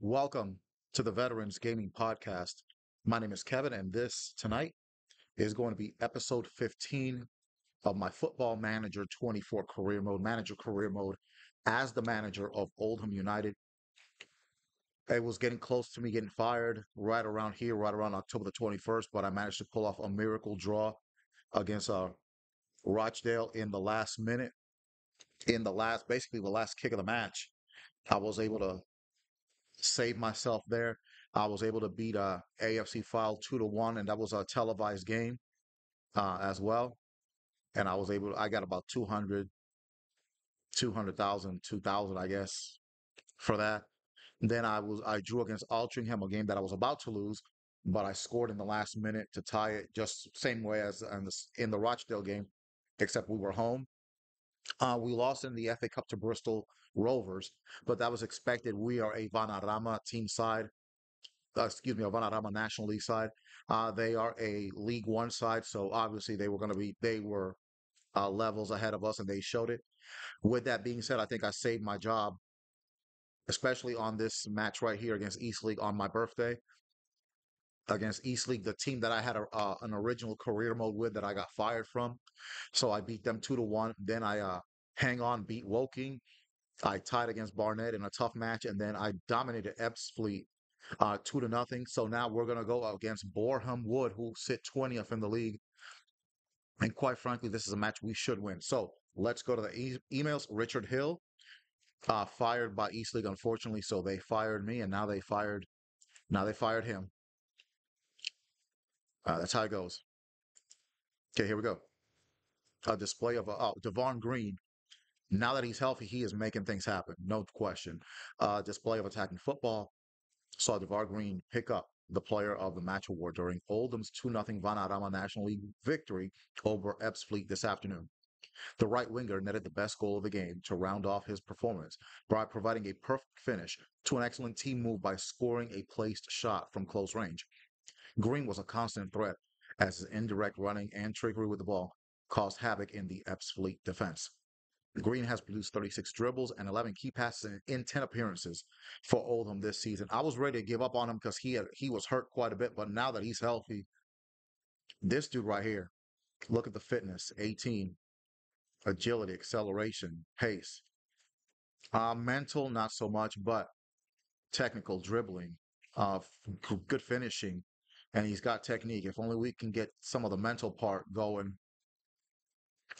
Welcome to the Veterans Gaming Podcast. My name is Kevin, and this tonight is going to be episode 15 of my Football Manager 24 career mode, manager career mode, as the manager of Oldham United. It was getting close to me getting fired right around here, right around October the 21st, but I managed to pull off a miracle draw against uh, Rochdale in the last minute. In the last, basically the last kick of the match, I was able to save myself there. I was able to beat uh, AFC Fylde two to one, and that was a televised game uh, as well. And I was able, I got about 200, 200,000, 2,000, I guess, for that. Then I was, I drew against Altrincham, a game that I was about to lose, but I scored in the last minute to tie it, just same way as in the, in the Rochdale game, except we were home. Uh, we lost in the FA Cup to Bristol Rovers, but that was expected. We are a Vanarama team side. Uh, excuse me, a Vanarama National League side. Uh, they are a League One side, so obviously they were going to be they were uh, levels ahead of us, and they showed it. With that being said, I think I saved my job, especially on this match right here against Eastleigh on my birthday. Against Eastleigh, the team that I had a, uh, an original career mode with that I got fired from, so I beat them two to one. Then I uh, hang on, beat Woking, I tied against Barnet in a tough match, and then I dominated Ebbsfleet uh, two to nothing. So now we're gonna go against Boreham Wood, who sit 20th in the league. And quite frankly, this is a match we should win. So let's go to the e- emails. Richard Hill, uh, fired by Eastleigh, unfortunately. So they fired me, and now they fired. Now they fired him. Uh, that's how it goes. Okay, here we go. A display of uh, oh, Devon Green now that he's healthy, he is making things happen. No question. Uh, display of attacking football saw Devon Green pick up the player of the match award during Oldham's 2 0 Vanarama National League victory over Ebbsfleet this afternoon. The right winger netted the best goal of the game to round off his performance by providing a perfect finish to an excellent team move by scoring a placed shot from close range. Green was a constant threat as his indirect running and trickery with the ball caused havoc in the Ebbsfleet defense. Green has produced 36 dribbles and 11 key passes in, in 10 appearances for Oldham this season. I was ready to give up on him because he had, he was hurt quite a bit, but now that he's healthy, this dude right here, look at the fitness, 18, agility, acceleration, pace. Uh, mental, not so much, but technical dribbling, uh, good finishing, and he's got technique. If only we can get some of the mental part going,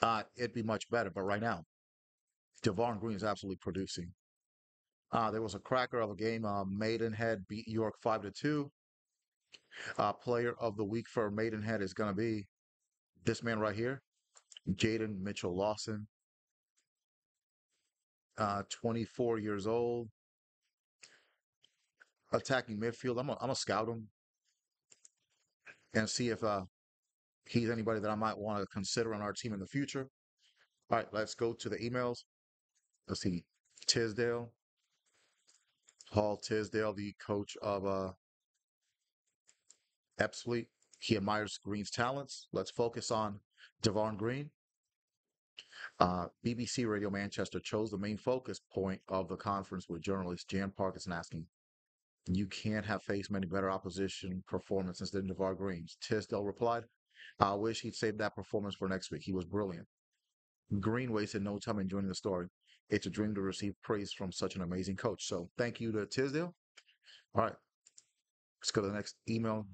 uh, it'd be much better. But right now, Devon Green is absolutely producing. Uh, there was a cracker of a game. Uh, Maidenhead beat York five to two. Uh, player of the week for Maidenhead is going to be this man right here, Jaden Mitchell Lawson. Uh, 24 years old, attacking midfield. I'm gonna scout him and see if uh, he's anybody that I might want to consider on our team in the future. All right, let's go to the emails let's see, Tisdale, Paul Tisdale, the coach of uh, Ebbsfleet. He admires Green's talents. Let's focus on Devon Green. Uh, BBC Radio Manchester chose the main focus point of the conference with journalist Jan Parkinson asking, You can't have faced many better opposition performances than Devon Green's. Tisdale replied, I wish he'd saved that performance for next week. He was brilliant. Green wasted no time in joining the story it's a dream to receive praise from such an amazing coach. So thank you to Tisdale. All right. Let's go to the next email.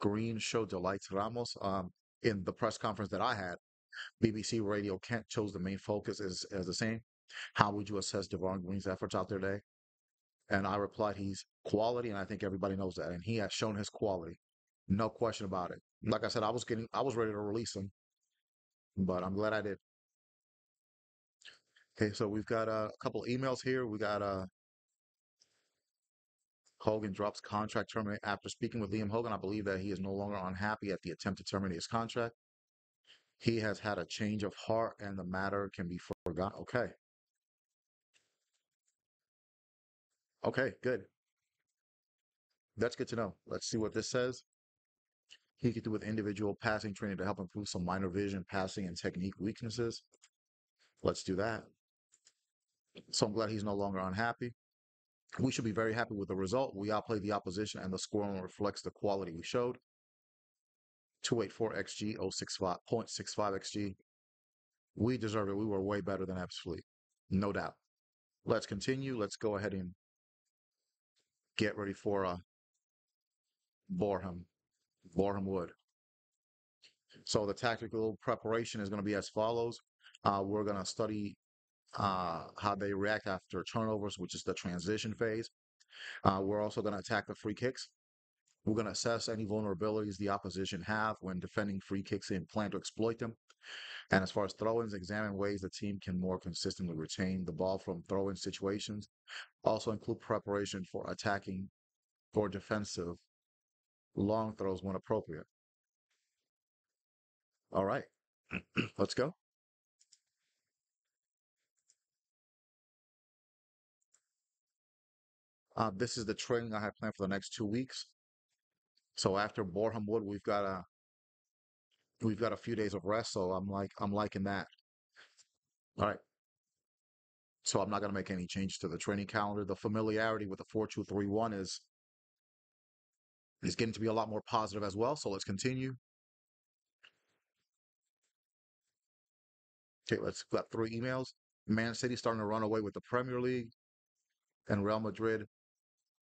Green showed delights Ramos. Um, in the press conference that I had, BBC Radio Kent chose the main focus as, as the same. How would you assess Devon Green's efforts out there today? And I replied, he's quality, and I think everybody knows that. And he has shown his quality. No question about it. Like I said, I was getting I was ready to release him, but I'm glad I did. Okay, so we've got uh, a couple emails here. We got uh, Hogan drops contract terminate after speaking with Liam Hogan. I believe that he is no longer unhappy at the attempt to terminate his contract. He has had a change of heart and the matter can be forgotten. Okay. Okay, good. That's good to know. Let's see what this says. He could do with individual passing training to help improve some minor vision, passing, and technique weaknesses. Let's do that. So I'm glad he's no longer unhappy. We should be very happy with the result. We outplayed the opposition, and the scoring reflects the quality we showed. 284 XG, 065, 0.65 XG. We deserve it. We were way better than Ebbsfleet, no doubt. Let's continue. Let's go ahead and get ready for uh, Boreham, Boreham Wood. So the tactical preparation is going to be as follows. Uh, we're going to study uh, how they react after turnovers, which is the transition phase. Uh, we're also going to attack the free kicks. We're going to assess any vulnerabilities the opposition have when defending free kicks and plan to exploit them. And as far as throw-ins, examine ways the team can more consistently retain the ball from throw-in situations. Also include preparation for attacking or defensive long throws when appropriate. All right, let's go. Uh, this is the training I have planned for the next two weeks. So after Boreham Wood, we've got a we've got a few days of rest. So I'm like I'm liking that. All right. So I'm not going to make any change to the training calendar. The familiarity with the four two three one is is getting to be a lot more positive as well. So let's continue. Okay, let's got three emails. Man City starting to run away with the Premier League, and Real Madrid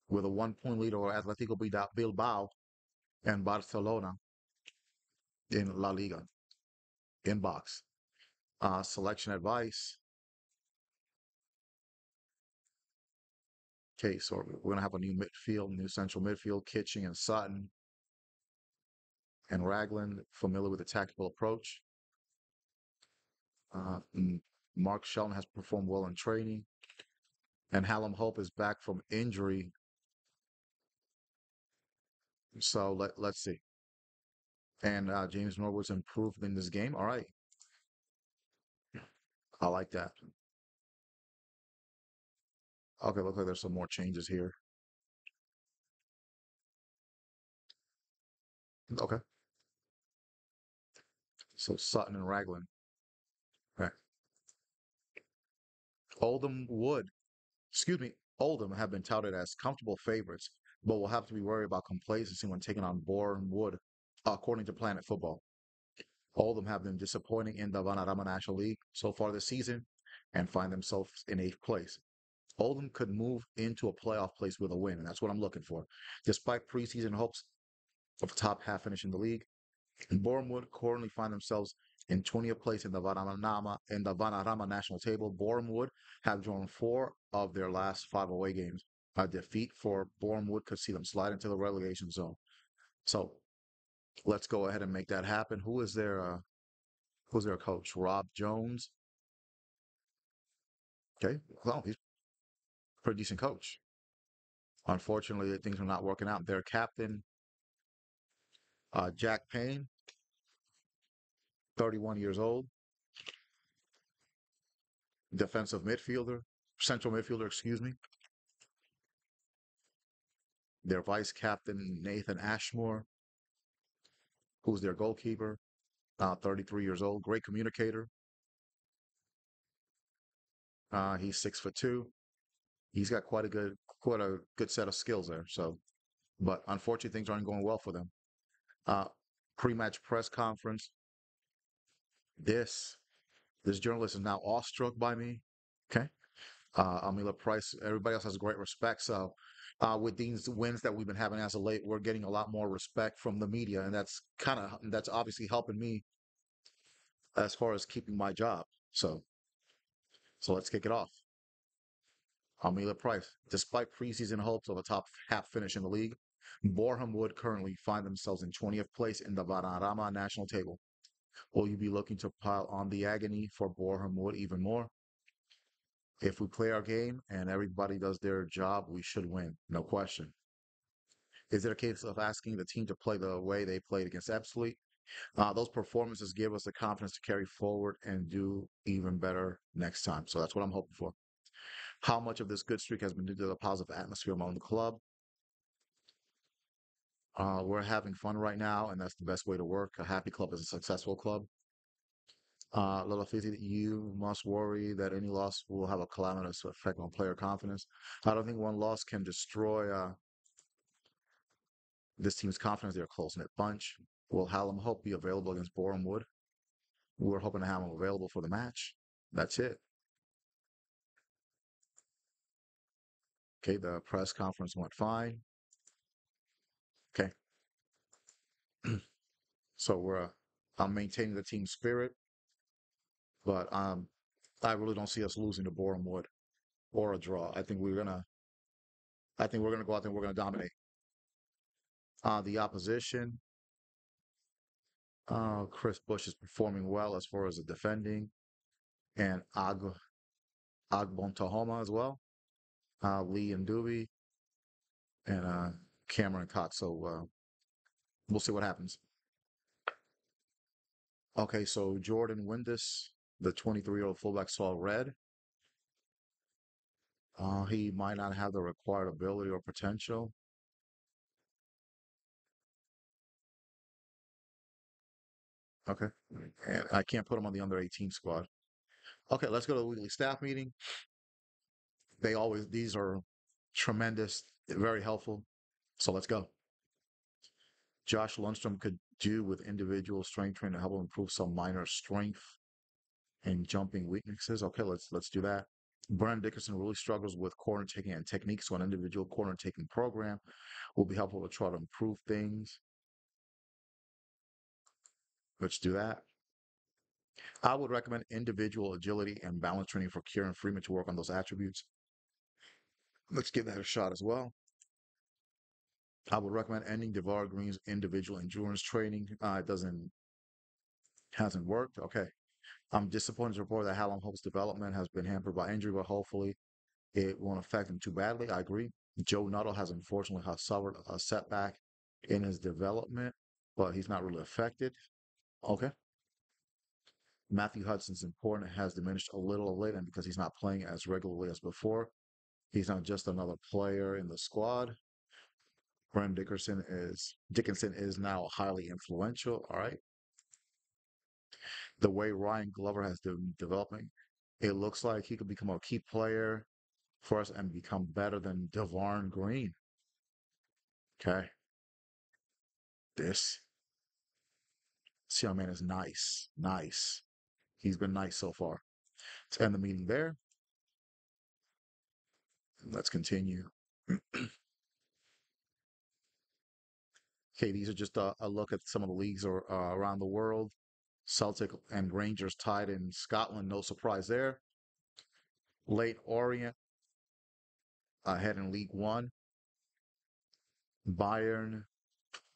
with a one point lead over Atletico Bilbao and Barcelona in La Liga. Inbox. Uh, selection advice. Okay, so we're going to have a new midfield, new central midfield, Kitching and Sutton. And Raglan, familiar with the tactical approach. Uh, Mark Shelton has performed well in training. And Hallam Hope is back from injury. So let, let's see. And uh, James Norwood's improved in this game. All right. I like that. Okay, looks like there's some more changes here. Okay. So Sutton and Raglan. Okay. Oldham Wood, excuse me, Oldham have been touted as comfortable favorites, but will have to be worried about complacency when taking on Boreham Wood, according to Planet Football. All of them have been disappointing in the Vanarama National League so far this season and find themselves in eighth place. All of them could move into a playoff place with a win, and that's what I'm looking for. Despite preseason hopes of top half finish in the league, Wood currently find themselves in 20th place in the Vanarama in the Vanarama national table. Bournemouth have drawn four of their last five away games. A defeat for Bournemouth could see them slide into the relegation zone. So let's go ahead and make that happen. Who is their uh, who's their coach? Rob Jones. Okay, well, he's pretty decent coach. Unfortunately, things are not working out. Their captain, uh, Jack Payne, 31 years old, defensive midfielder, central midfielder, excuse me. Their vice captain, Nathan Ashmore, who's their goalkeeper, uh, 33 years old, great communicator. Uh, he's six foot two he's got quite a good quite a good set of skills there. So, but unfortunately, things aren't going well for them. Uh, pre-match press conference. This this journalist is now awestruck by me. Okay, uh, Amila Price. Everybody else has great respect. So, uh, with these wins that we've been having as of late, we're getting a lot more respect from the media, and that's kind of that's obviously helping me as far as keeping my job. So, so let's kick it off. Amila Price. Despite preseason hopes of a top half finish in the league, Boreham Wood currently find themselves in 20th place in the Vanarama national table. Will you be looking to pile on the agony for Boreham Wood even more? If we play our game and everybody does their job, we should win, no question. Is it a case of asking the team to play the way they played against Ebbsfleet? Uh, those performances give us the confidence to carry forward and do even better next time. So that's what I'm hoping for. How much of this good streak has been due to the positive atmosphere among the club? Uh, we're having fun right now, and that's the best way to work. A happy club is a successful club. Uh, Lola Fizzy, you must worry that any loss will have a calamitous effect on player confidence. I don't think one loss can destroy uh, this team's confidence. They're a close-knit bunch. Will Hallam Hope be available against Boreham Wood? We're hoping to have him available for the match. That's it. Okay, the press conference went fine. Okay. so we're uh, I'm maintaining the team spirit, but um I really don't see us losing to Wood or a draw. I think we're gonna I think we're gonna go out there and we're gonna dominate. Uh the opposition. Uh Chris Bush is performing well as far as the defending and Ag Agbon Tahoma as well. Uh Lee and Doobie and uh Cameron Cox. So uh we'll see what happens. Okay, so Jordan Windus, the 23-year-old fullback, saw red. Uh, he might not have the required ability or potential. Okay, and I can't put him on the under 18 squad. Okay, let's go to the weekly staff meeting. They always these are tremendous, very helpful. So let's go. Josh Lundstrom could do with individual strength training to help him improve some minor strength and jumping weaknesses. Okay, let's let's do that. Brennan Dickerson really struggles with corner taking and techniques, so an individual corner taking program will be helpful to try to improve things. Let's do that. I would recommend individual agility and balance training for Kieran Freeman to work on those attributes. Let's give that a shot as well. I would recommend ending Devarn Green's individual endurance training. Uh, it doesn't hasn't worked. Okay. I'm disappointed to report that Hallam Hope's development has been hampered by injury, but hopefully it won't affect him too badly. I agree. Joe Nuttall has unfortunately has suffered a setback in his development, but he's not really affected. Okay. Matthew Hudson's importance has diminished a little late, and because he's not playing as regularly as before, he's not just another player in the squad. Brendan Dickerson is Dickinson is now highly influential. All right. The way Ryan Glover has been developing, it looks like he could become a key player for us and become better than Devarn Green. Okay. This. See, young man is nice. Nice. He's been nice so far. Let's end the meeting there. Let's continue. Okay, these are just a, a look at some of the leagues or, uh, around the world. Celtic and Rangers tied in Scotland, no surprise there. Leyton Orient ahead in League One. Bayern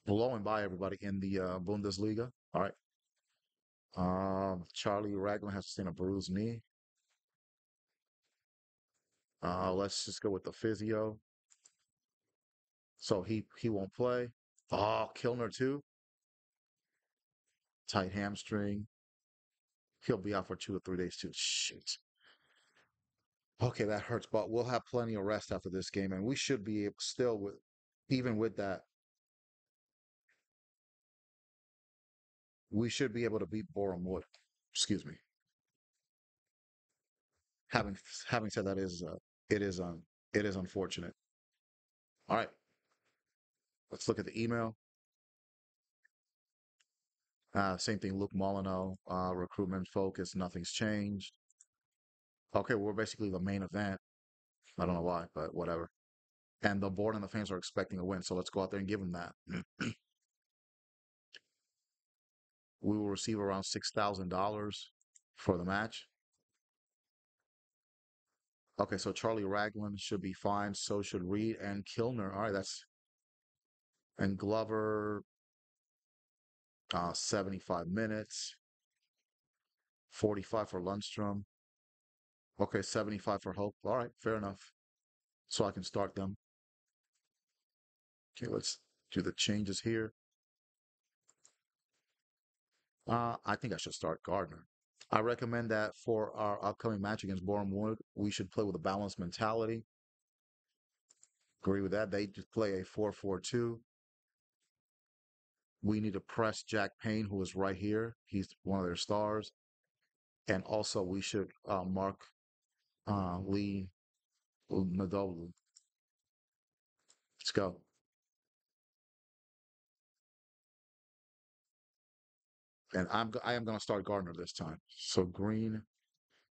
blowing by everybody in the uh, Bundesliga. All right. Um, Charlie Raglan has seen a bruised knee. Uh, let's just go with the physio. So he he won't play. Oh, Kilner too. Tight hamstring. He'll be out for two or three days too. Shoot. Okay, that hurts, but we'll have plenty of rest after this game, and we should be able, still with even with that. We should be able to beat Boreham Wood. Excuse me. Having having said that is uh, it is um it is unfortunate. All right. Let's look at the email. Uh, same thing, Luke Molyneux, uh, recruitment focus, nothing's changed. Okay, we're basically the main event. I don't know why, but whatever. And the board and the fans are expecting a win, so let's go out there and give them that. we will receive around $6,000 for the match. Okay, so Charlie Raglan should be fine. So should Reed and Kilner. All right, that's and Glover, uh, 75 minutes, 45 for Lundstrom. Okay, 75 for Hope. All right, fair enough. So I can start them. Okay, let's do the changes here. Uh, I think I should start Gardner. I recommend that for our upcoming match against Boreham Wood, we should play with a balanced mentality. Agree with that. They play a 4 4 2. We need to press Jack Payne, who is right here. He's one of their stars. And also, we should uh, mark uh, Lee Ndlovu. Let's go. And I'm I am going to start Gardner this time. So Green,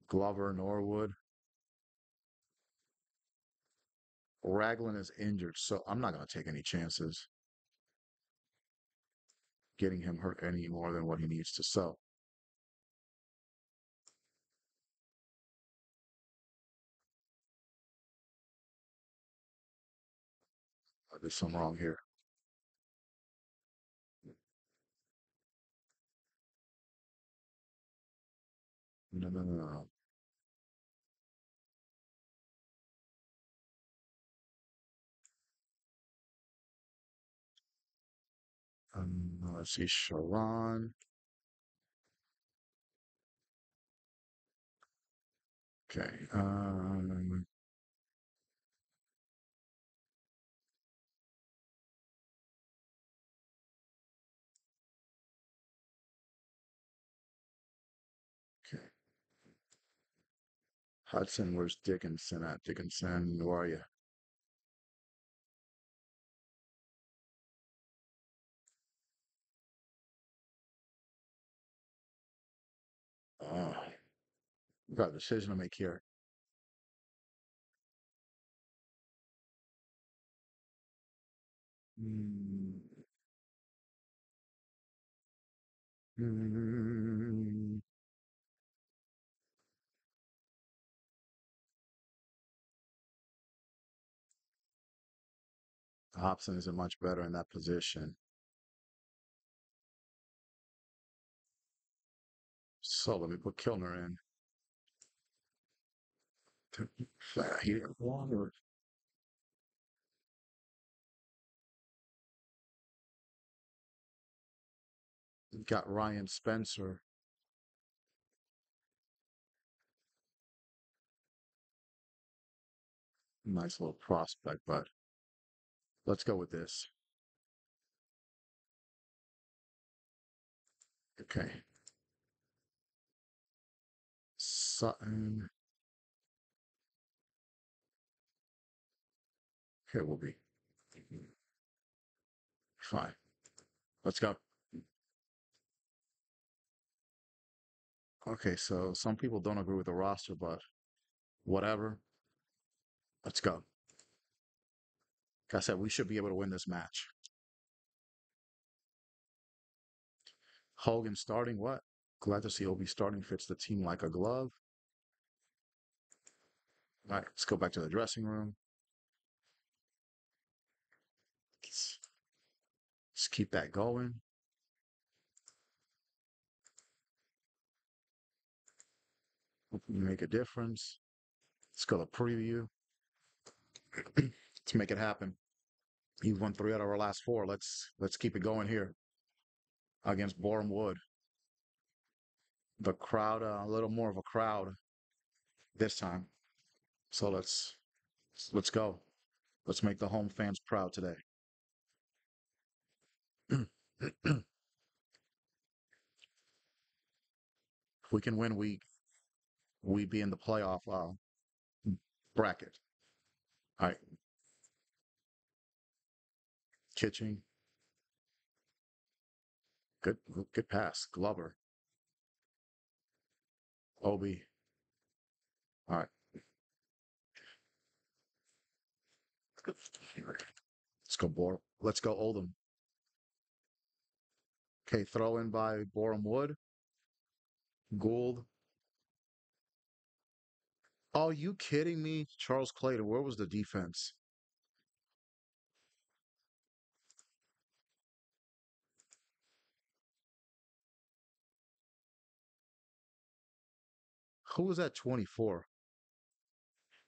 Glover, Norwood. Raglan is injured, so I'm not going to take any chances getting him hurt any more than what he needs to. sell. uh, there's something wrong here. No, no, no, no. Let's see, Sharon. Okay. Um, okay. Hudson, where's Dickinson at? Dickinson, where are you? We got a decision to make here. Mm, mm, Hobson isn't much better in that position. So let me put Kilner in. He didn't want her. Got Ryan Spencer. Nice little prospect, but let's go with this. Okay. Sutton. Okay, we'll be fine. Let's go. Okay, so some people don't agree with the roster, but whatever. Let's go. Like I said, we should be able to win this match. Hogan starting what? Glad to see Obi starting fits the team like a glove. All right, let's go back to the dressing room. Let's, keep that going. Make a difference. Let's go to preview. let's make it happen. You've won three out of our last four. Let's let's keep it going here against Boreham Wood. The crowd, uh, a little more of a crowd this time. So let's let's go. Let's make the home fans proud today. if we can win, we we be in the playoff uh, bracket. All right, Kitching, good good pass. Glover, Obi. All right, let's go Bor. Let's go Oldham. Okay, throw in by Boreham Wood. Gould. Oh, you kidding me? Charles Clayton, where was the defense? Who was that 24?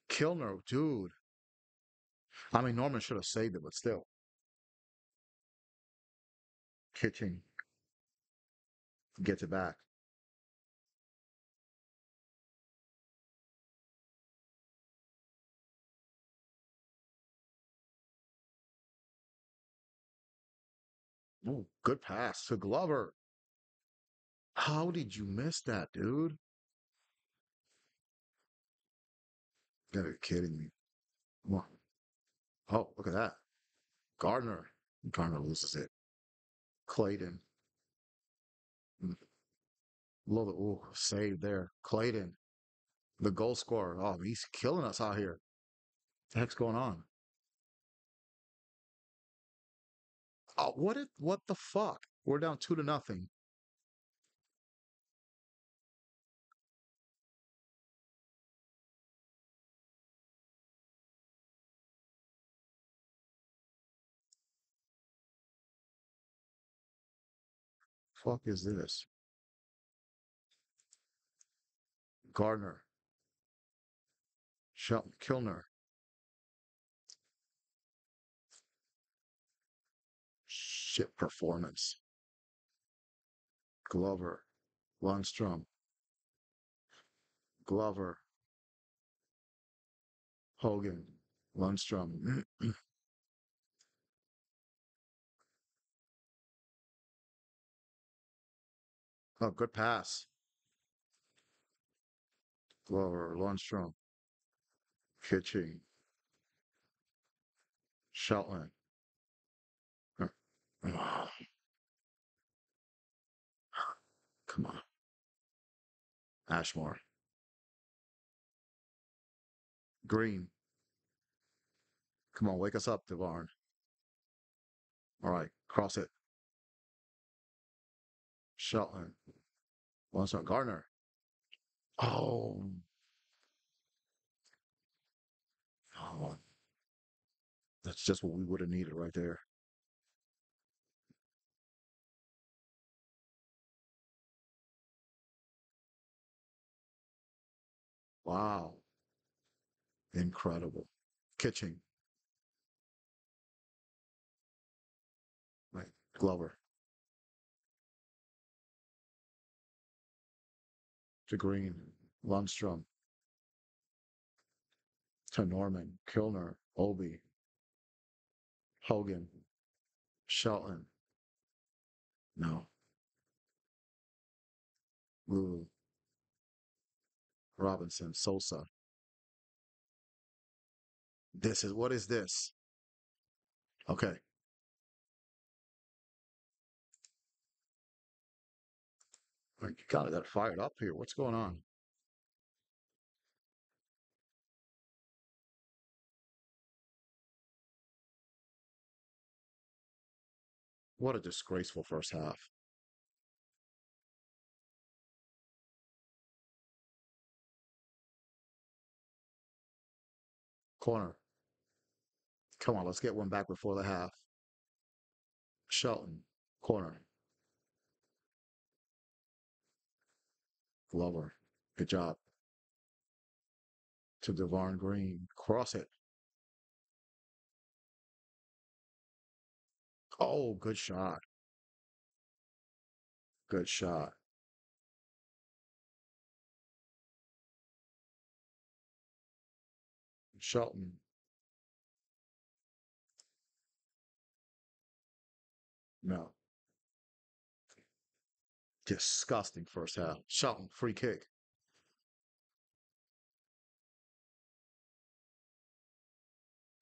Kilner, dude. I mean, Norman should have saved it, but still. Kitching gets it back. Oh, good pass to Glover. How did you miss that, dude? You gotta be kidding me. Come on. Oh, look at that. Gardner. Gardner loses it. Clayton. Hmm. Love it. ooh, save there. Clayton, the goal scorer. Oh, he's killing us out here. What The heck's going on? Oh, what if what the fuck? We're down two to nothing. Fuck is this? Gardner, Shelton, Kilner. Shit performance. Glover, Lundstrom, Glover, Hogan, Lundstrom. Oh, good pass. Glover, Lundstrom, Kitching, Shelton. Come on. Ashmore. Green. Come on, wake us up, Devon. All right, cross it. Shelton. Lundstrom, Gardner. Oh, oh, that's just what we would have needed right there. Wow. Incredible. Kitching. Right. Glover. To Green. Lundstrom. To Norman. Kilner. Obi. Hogan. Shelton. No. Ooh. Robinson. Sosa. This is what is this? Okay. I kind of got fired up here. What's going on? What a disgraceful first half. Corner. Come on, let's get one back before the half. Shelton. Corner. Glover. Good job. To Devon Green. Cross it. Oh, good shot. Good shot. Shelton. No. Disgusting first half. Shelton, free kick.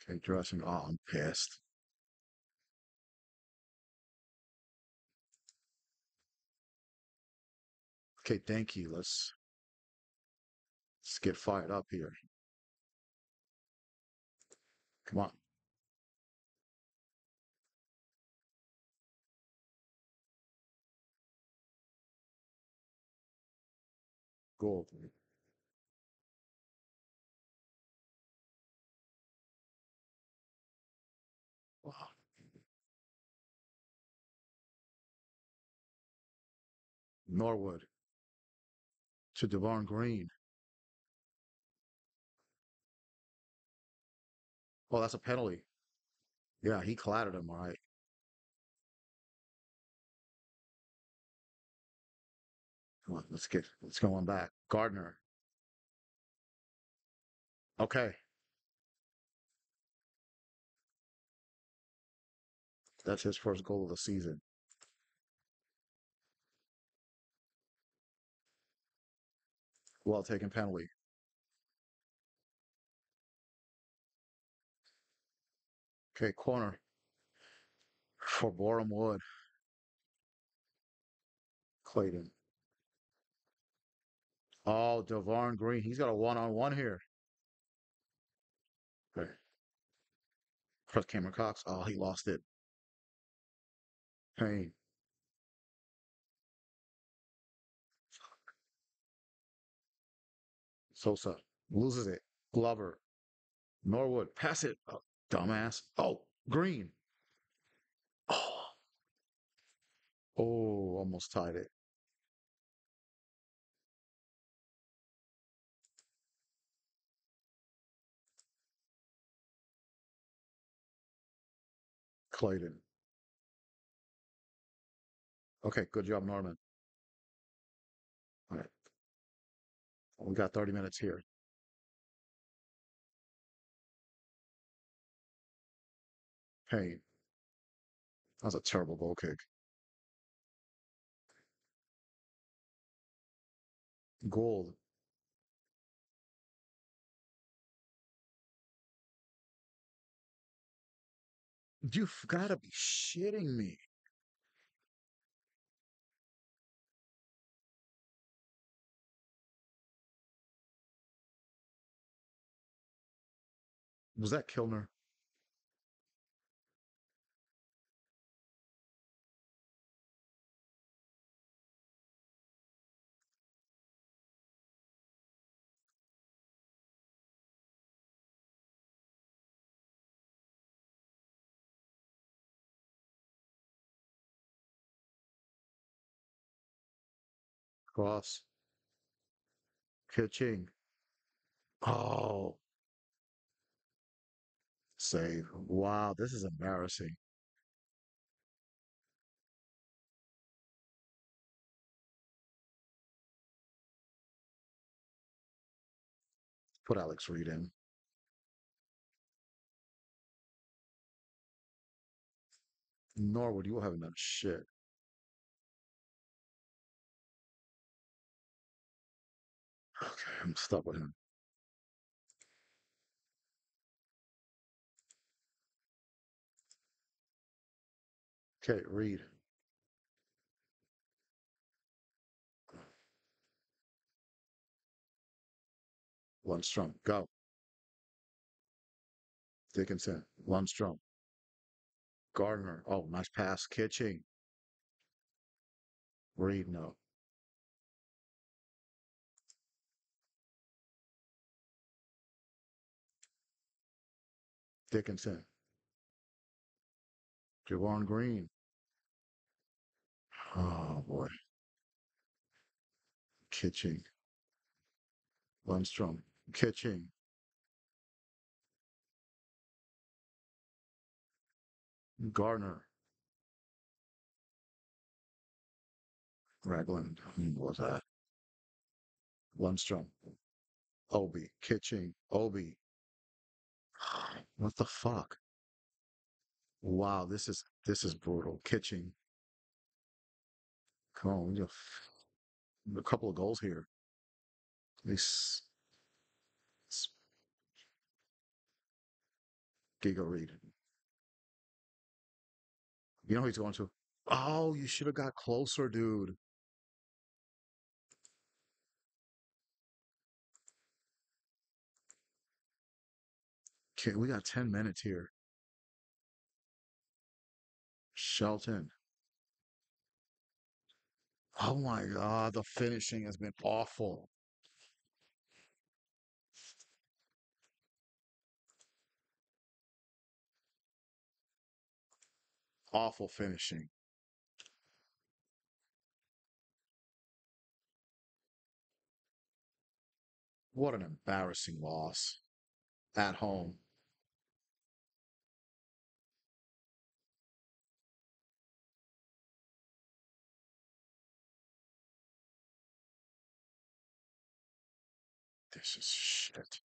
Okay, dressing. Oh, I'm pissed. Okay, thank you. Let's let's get fired up here. Come on. Wow. Norwood to Devon Green. Oh, that's a penalty. Yeah, he clattered him, all right. Come on, let's get let's go on back. Gardner. Okay. That's his first goal of the season. Well taken penalty. Okay, corner for Boreham Wood. Clayton. Oh, Devon Green. He's got a one-on-one here. Okay. Cameron Cox. Oh, he lost it. Payne. Sosa loses it. Glover. Norwood. Pass it. Oh, dumbass. Oh, Green. Oh. Oh, almost tied it. Okay, good job, Norman. All right. We got 30 minutes here. Payne. That was a terrible goal kick. Gold. You've got to be shitting me. Was that Kilner? Cross. Kitching. Oh, save. Wow, this is embarrassing. Put Alex Reed in. Norwood, you haven't done shit. Okay, I'm stuck with him. Okay, Reed. Lundstrom, go. Dickinson, Lundstrom. Gardner. Oh, nice pass. Kitching. Reed, no. Dickinson. Javon Green. Oh boy. Kitching. Lundstrom. Kitching. Gardner. Raglan. Hmm, Who was that? Lundstrom. Obi. Kitching. Obi. What the fuck? Wow, this is this is brutal. Kitching. Come on, got a couple of goals here. This Giga Reed. You know he's going to? Oh, you should have got closer, dude. Okay, we got 10 minutes here. Shelton. Oh my God, the finishing has been awful. Awful finishing. What an embarrassing loss at home. This is shit.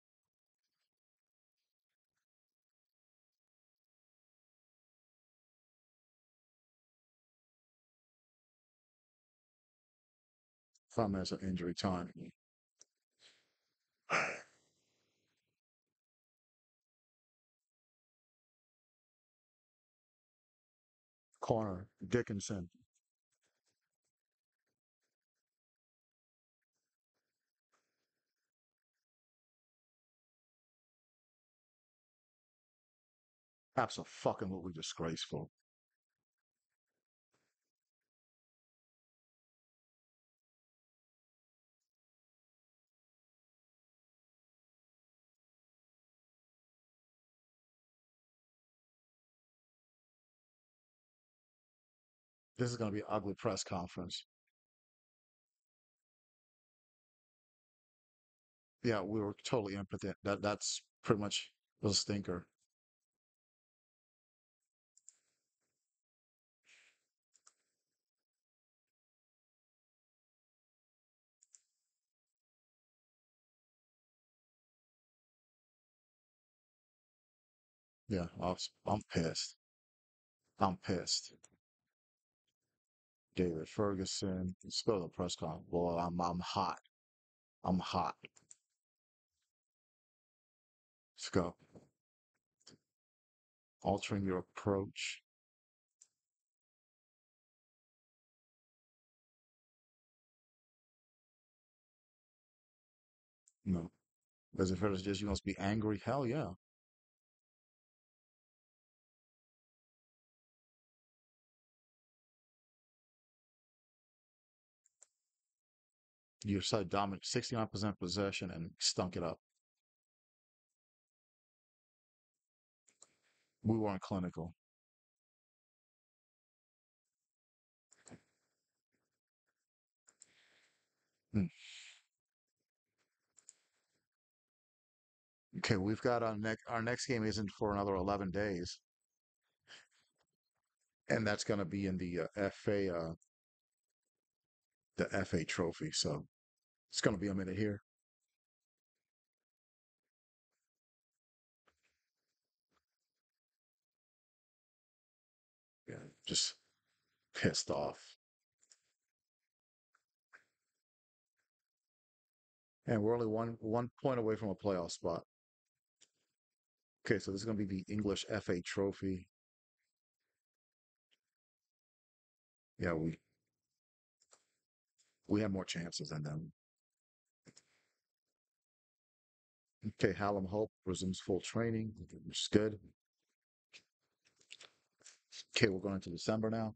Five minutes of injury time. Corner, Dickinson. Absolutely disgraceful. This is going to be an ugly press conference. Yeah, we were totally impotent. That that's pretty much a stinker. Yeah, I was, I'm pissed. I'm pissed. David Ferguson. Let's go to the press conference. Boy, I'm I'm hot. I'm hot. Let's go. Altering your approach. No. As if it's just you must be angry. Hell yeah. You're so dominant, 69% possession and stunk it up. We weren't clinical. Mm. Okay, we've got our next our next game isn't for another 11 days, and that's going to be in the uh, FA uh, the FA trophy. So it's going to be a minute here. Yeah, just pissed off. And we're only one one point away from a playoff spot. Okay, so this is going to be the English FA Trophy. Yeah, we we have more chances than them. Okay, Hallam Hope resumes full training, which is good. Okay, we're going into December now.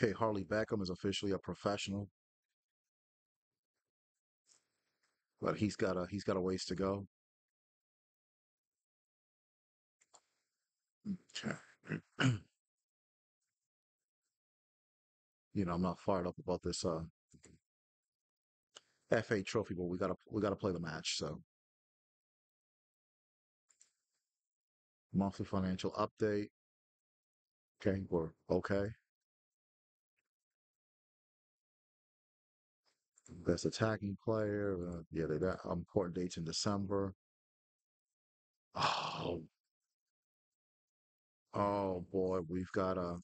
Okay, Harley Beckham is officially a professional, but he's got a he's got a ways to go. You know, I'm not fired up about this uh FA trophy, but we gotta we gotta play the match. So monthly financial update. Okay, we're okay. Best attacking player. Uh, yeah, they got important dates in December. Oh, oh boy, we've got a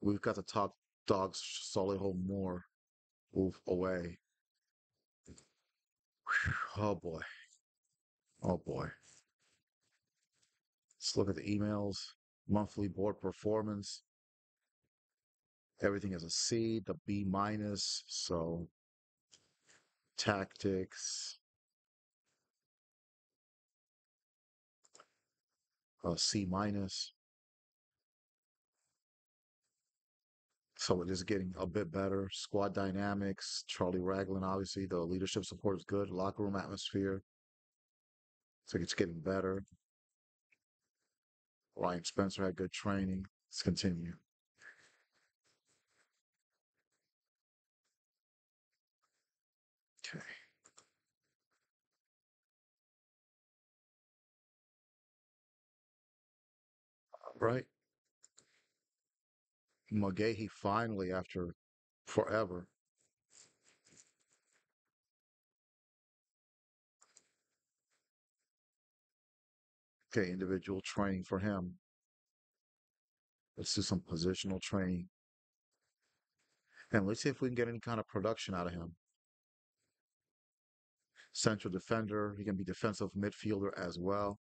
we've got the top dogs Solihull Moor move away. Oh boy. Oh boy. Let's look at the emails. Monthly board performance. Everything is a C, the B minus. So tactics, a C minus. So it is getting a bit better. Squad dynamics, Charlie Raglan, obviously, the leadership support is good. Locker room atmosphere. So it's getting better. Ryan Spencer had good training. Let's continue. Okay. All right. McGahey finally, after forever, okay, individual training for him. Let's do some positional training. And let's see if we can get any kind of production out of him. Central defender. He can be defensive midfielder as well.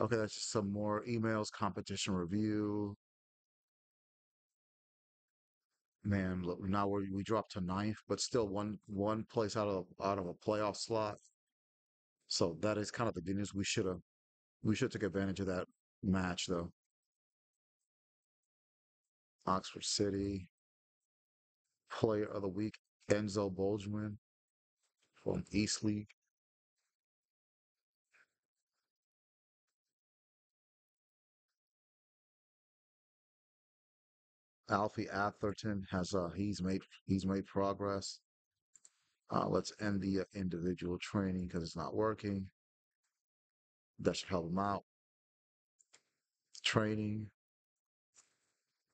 Okay, that's just some more emails, competition review. Man, look, now we we dropped to ninth, but still one one place out of out of a playoff slot. So that is kind of the good news. We should have we should take advantage of that match though. Oxford City, player of the week, Enzo Bolgman from Eastleigh. Alfie Atherton has uh he's made he's made progress. Uh, let's end the uh, individual training because it's not working. That should help him out. Training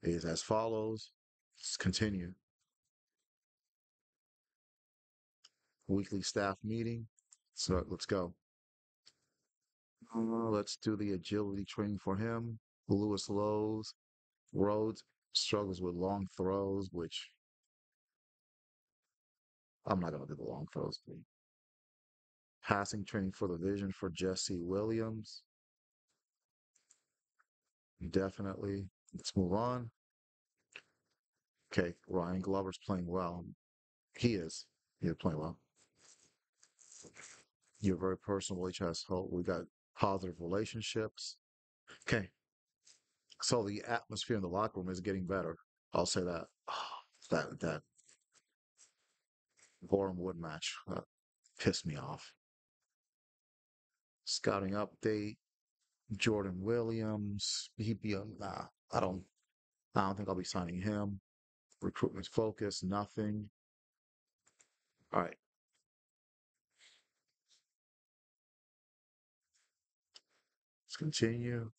is as follows. Let's continue. Weekly staff meeting. So let's go. Uh, let's do the agility training for him. Lewis Lowe's Rhodes struggles with long throws, which I'm not gonna do the long throws. Please. Passing training for the vision for Jesse Williams. Definitely. Let's move on. Okay, Ryan Glover's playing well. He is. He's playing well. You're very personal, HS Hope. We got positive relationships. Okay. So the atmosphere in the locker room is getting better. I'll say that. that that Boreham Wood match uh, pissed me off. Scouting update. Jordan Williams. He'd be a nah. I don't. I don't think I'll be signing him. Recruitment focus. Nothing. All right. Let's continue.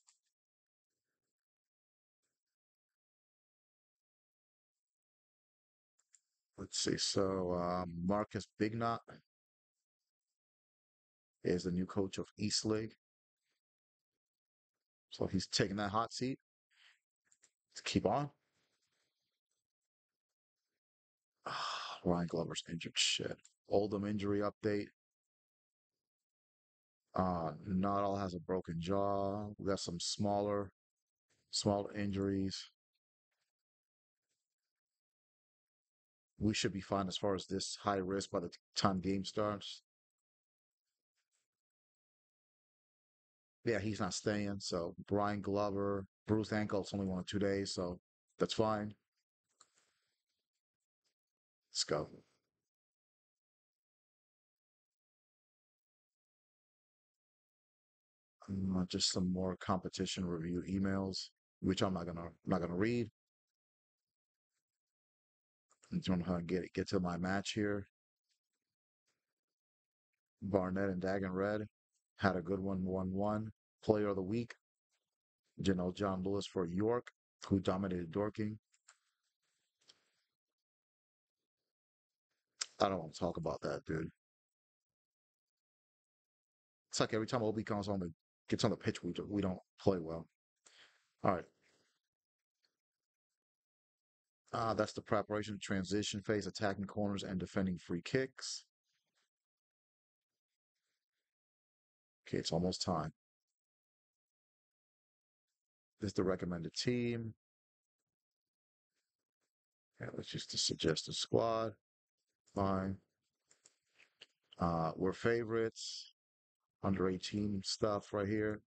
Let's see. So um, Marcus Bignot is the new coach of Eastleigh. So he's taking that hot seat. Let's keep on. Ah, Ryan Glover's injured. Shit. Oldham injury update. Uh, not all has a broken jaw. We got some smaller, smaller injuries. We should be fine as far as this high risk by the time game starts. Yeah, he's not staying. So Brian Glover, bruised ankle. It's only one or two days, so that's fine. Let's go. Uh, just some more competition review emails, which I'm not gonna not gonna read. I'm gonna get get to my match here. Barnet and Dagon Red had a good one, one one. Player of the week, know John Lewis for York, who dominated Dorking. I don't want to talk about that, dude. It's like every time Obi comes on the gets on the pitch, we we don't play well. All right. Uh, that's the preparation transition phase, attacking corners and defending free kicks. Okay, it's almost time. This is the recommended team. Yeah, let's just suggest a squad. Fine. Uh, we're favorites. Under 18 stuff right here.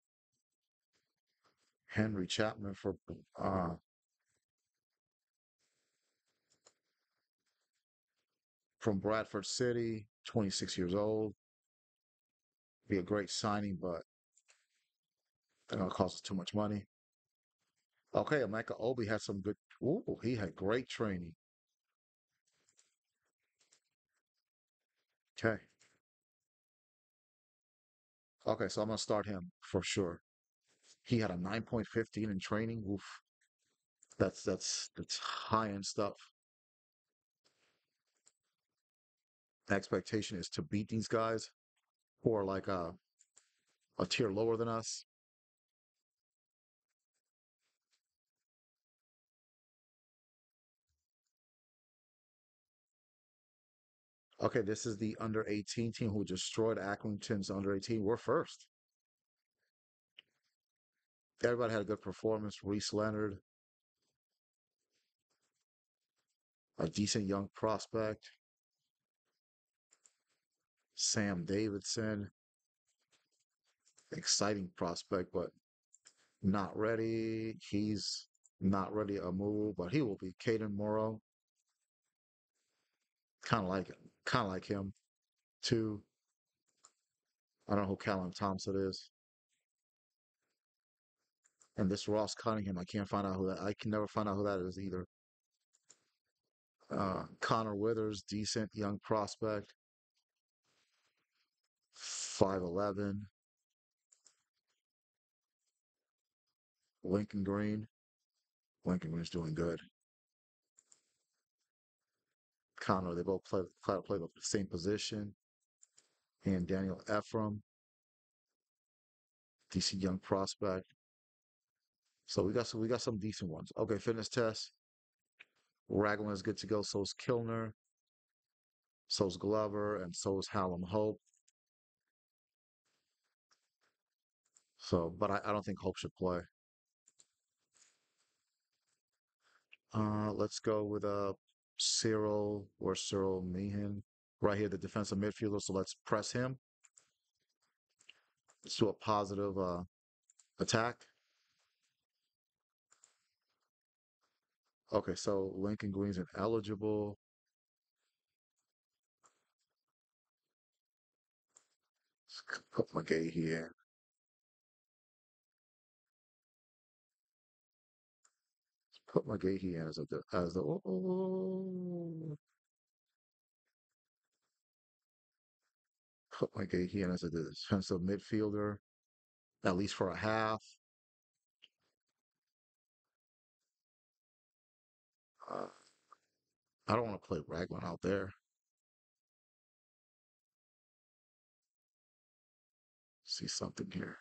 Henry Chapman for uh, from Bradford City, 26 years old. Be a great signing, but they're gonna cost us too much money. Okay, Emeka Obi had some good. Ooh, he had great training. Okay. Okay, so I'm gonna start him for sure. He had a 9.15 in training. Oof. That's that's that's high end stuff. The expectation is to beat these guys who are like a a tier lower than us. Okay, this is the under 18 team who destroyed Accrington's under 18. We're first. Everybody had a good performance. Reese Leonard, a decent young prospect. Sam Davidson, exciting prospect, but not ready. He's not ready to move, but he will be. Caden Morrow, kind of like kind of like him too. I don't know who Callum Thompson is. And this Ross Cunningham, I can't find out who that. I can never find out who that is either. Uh, Connor Withers, decent young prospect, five eleven. Lincoln Green, Lincoln Green's doing good. Connor, they both play play, play the same position. And Daniel Ephraim, decent young prospect. So we got some we got some decent ones. Okay, fitness test. Raglan is good to go. So is Kilner. So is Glover, and so is Hallam Hope. So, but I, I don't think Hope should play. Uh, let's go with uh Cyril or Cyril Meehan. Right here, the defensive midfielder. So let's press him. Let's do a positive uh attack. Okay, so Lincoln Green's ineligible. Let's put McGay here. Put McGay here as a as the oh, oh, put my McGay here as a defensive midfielder, at least for a half. Uh, I don't want to play Raglan out there. See something here.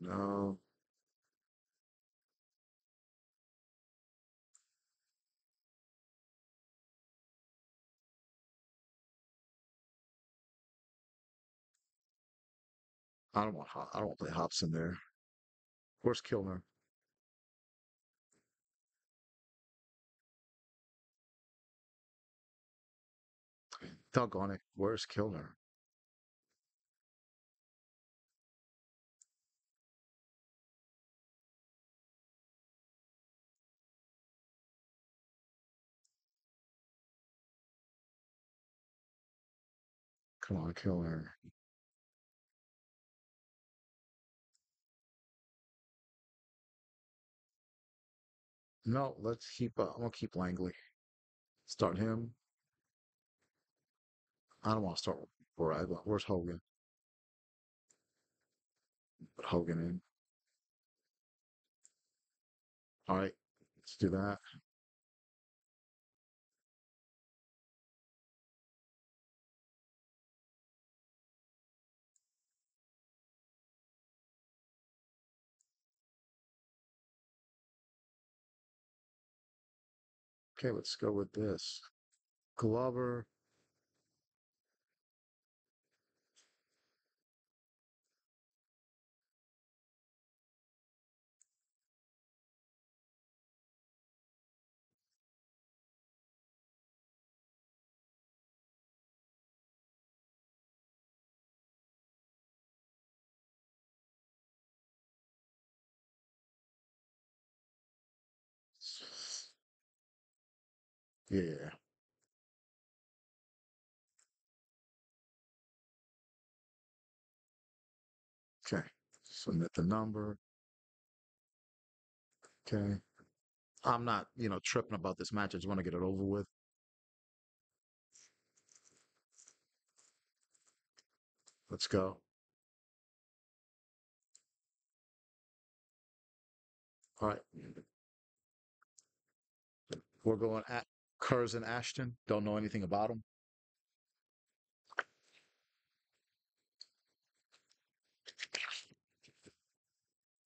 No. I don't want Ho- I don't play Hobson there. Where's Kilner? Doggone it. Where's Kilner? Come on, Kilner. No, let's keep. Uh, I'm gonna keep Langley. Start him. I don't want to start Raglan. Where's Hogan? Put Hogan in. All right, let's do that. Okay, let's go with this. Glover. Yeah. Okay. Submit the number. Okay. I'm not, you know, tripping about this match. I just want to get it over with. Let's go. All right. We're going at Curzon Ashton. Don't know anything about him.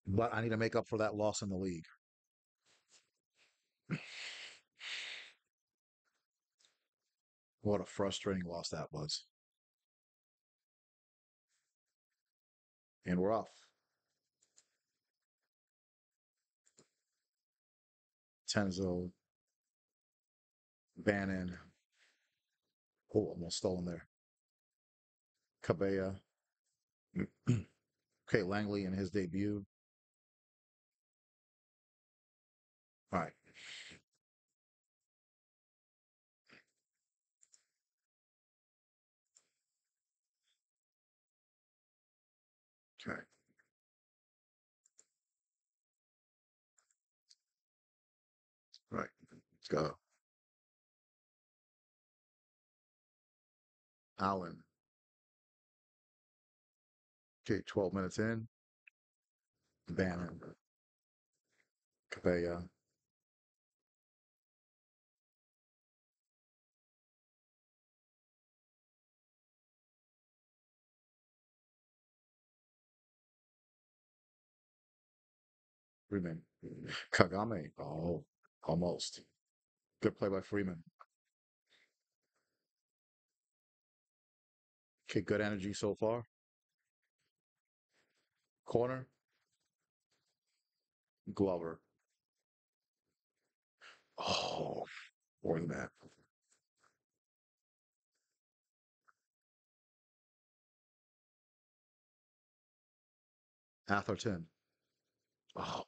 But I need to make up for that loss in the league. What a frustrating loss that was. And we're off. Tenzo, Bannon. Oh, almost stolen there. Cabella. okay, Langley in his debut. All right. Okay. Right. Let's go. Allen. Okay, 12 minutes in. Bannon. Cabella. Freeman. Kagame. Oh, almost. Good play by Freeman. Okay, good energy so far. Corner. Glover. Oh, more than that. Atherton. Oh,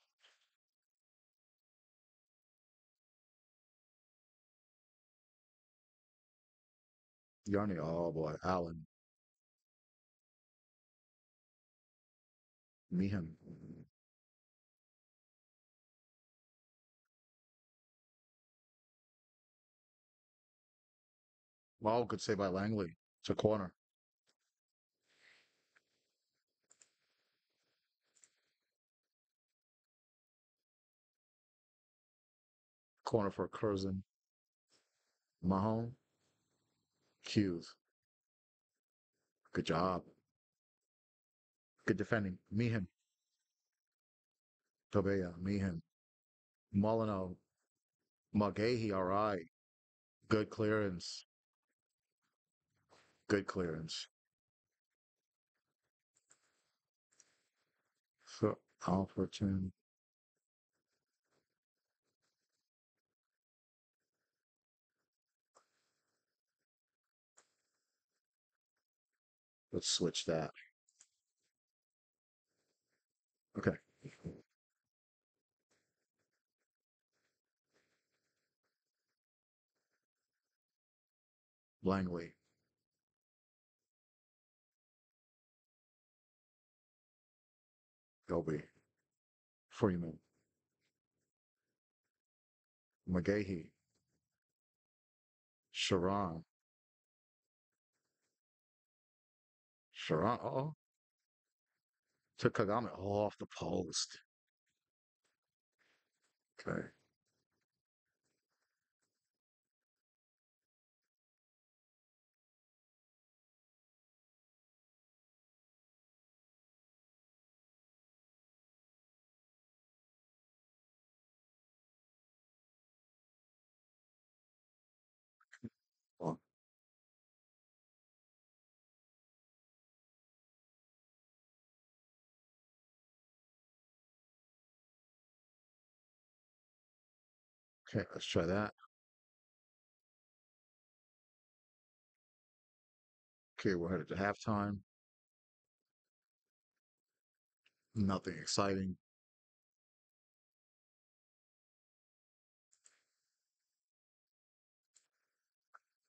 Yarny. Oh boy, Allen. Meehan. Well, good say by Langley. It's a corner. Corner for Curzon. Mahone. Hughes. Good job. Good defending. Meehan. Tobea. Meehan. Molyneux. Mulcahy. All right. Good clearance. Good clearance. So Alfreton. Let's switch that. Okay. Langley. Gobi. Freeman. McGahey. Sharon. Sharon. Oh, to Kagame. Off the post. Okay. Okay, let's try that. Okay, we're headed to halftime. Nothing exciting.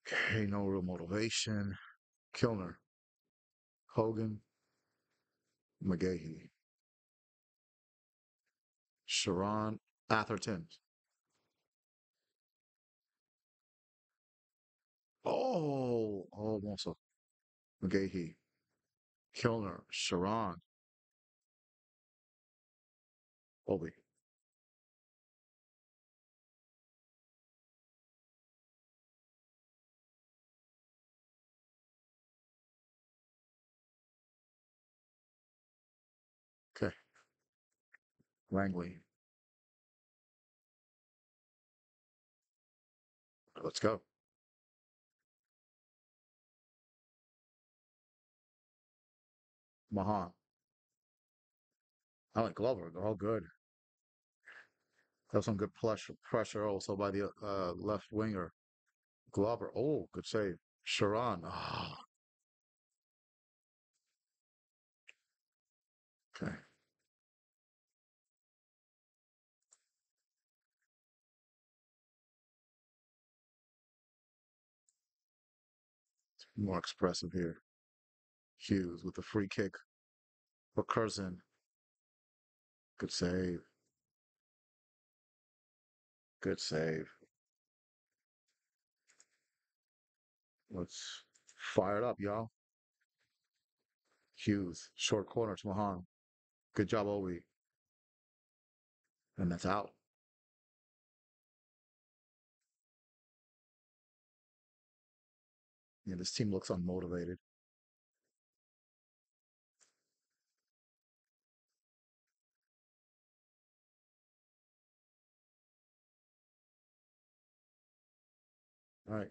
Okay, no real motivation. Kilner. Hogan. McGahey. Sharon. Atherton. Oh, oh almost a McGahey. Kilner, Sharon, Obi. Okay. Langley. Let's go. Mahan. I like Glover. They're all good. Have some good pressure, also by the uh, left winger. Glover. Oh, good save. Sharon. Ah, okay. More expressive here. Hughes with a free kick for Curzon. Good save. Good save. Let's fire it up, y'all. Hughes, short corner to Mahan. Good job, Obi. And that's out. Yeah, this team looks unmotivated. All right.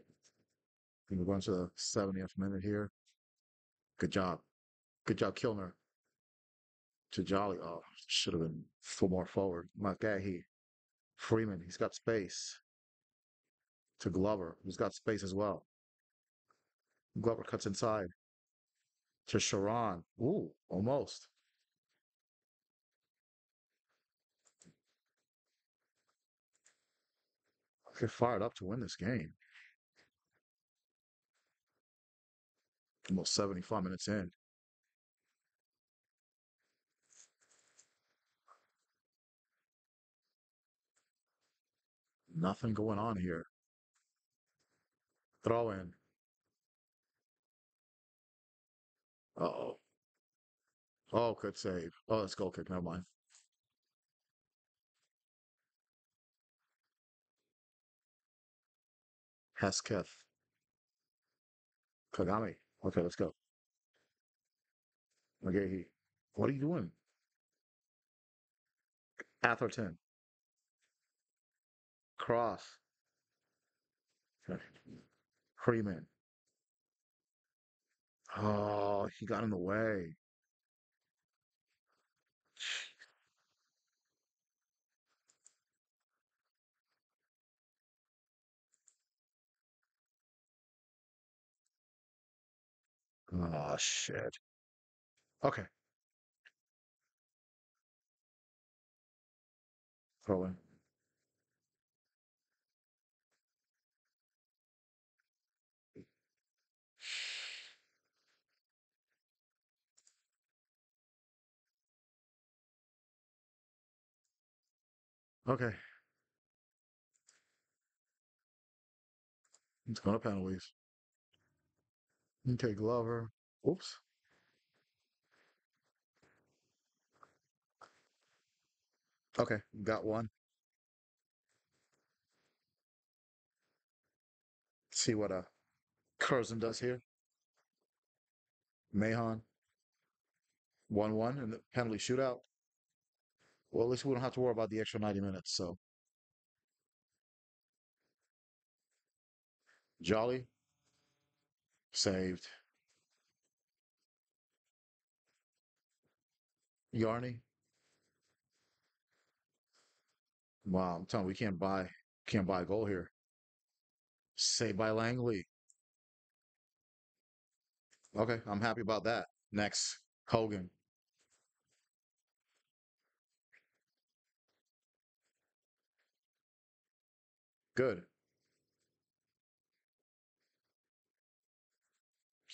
We're going to the 70th minute here. Good job. Good job, Kilner. To Jolly. Oh, should have been four more forward. My guy, he Freeman, he's got space. To Glover, who's got space as well. Glover cuts inside. To Sharon. Ooh, almost. Get fired up to win this game. Almost 75 minutes in. Nothing going on here. Throw in. Uh-oh. Oh, good save. Oh, that's goal kick. Never mind. Hesketh. Kagami. Okay, let's go. McGahey. What are you doing? Atherton. Cross. Okay. Freeman. Oh, he got in the way. Oh, shit. Okay. In. Okay. It's going to penalties. Okay, Glover. Oops. Okay, got one. See what uh, a Curzon does here. Mahon. 1 1 in the penalty shootout. Well, at least we don't have to worry about the extra 90 minutes. So, Jolly saved. Yarney. Wow, I'm telling you, we can't buy can't buy goal here. Saved by Langley. Okay, I'm happy about that. Next, Hogan. Good.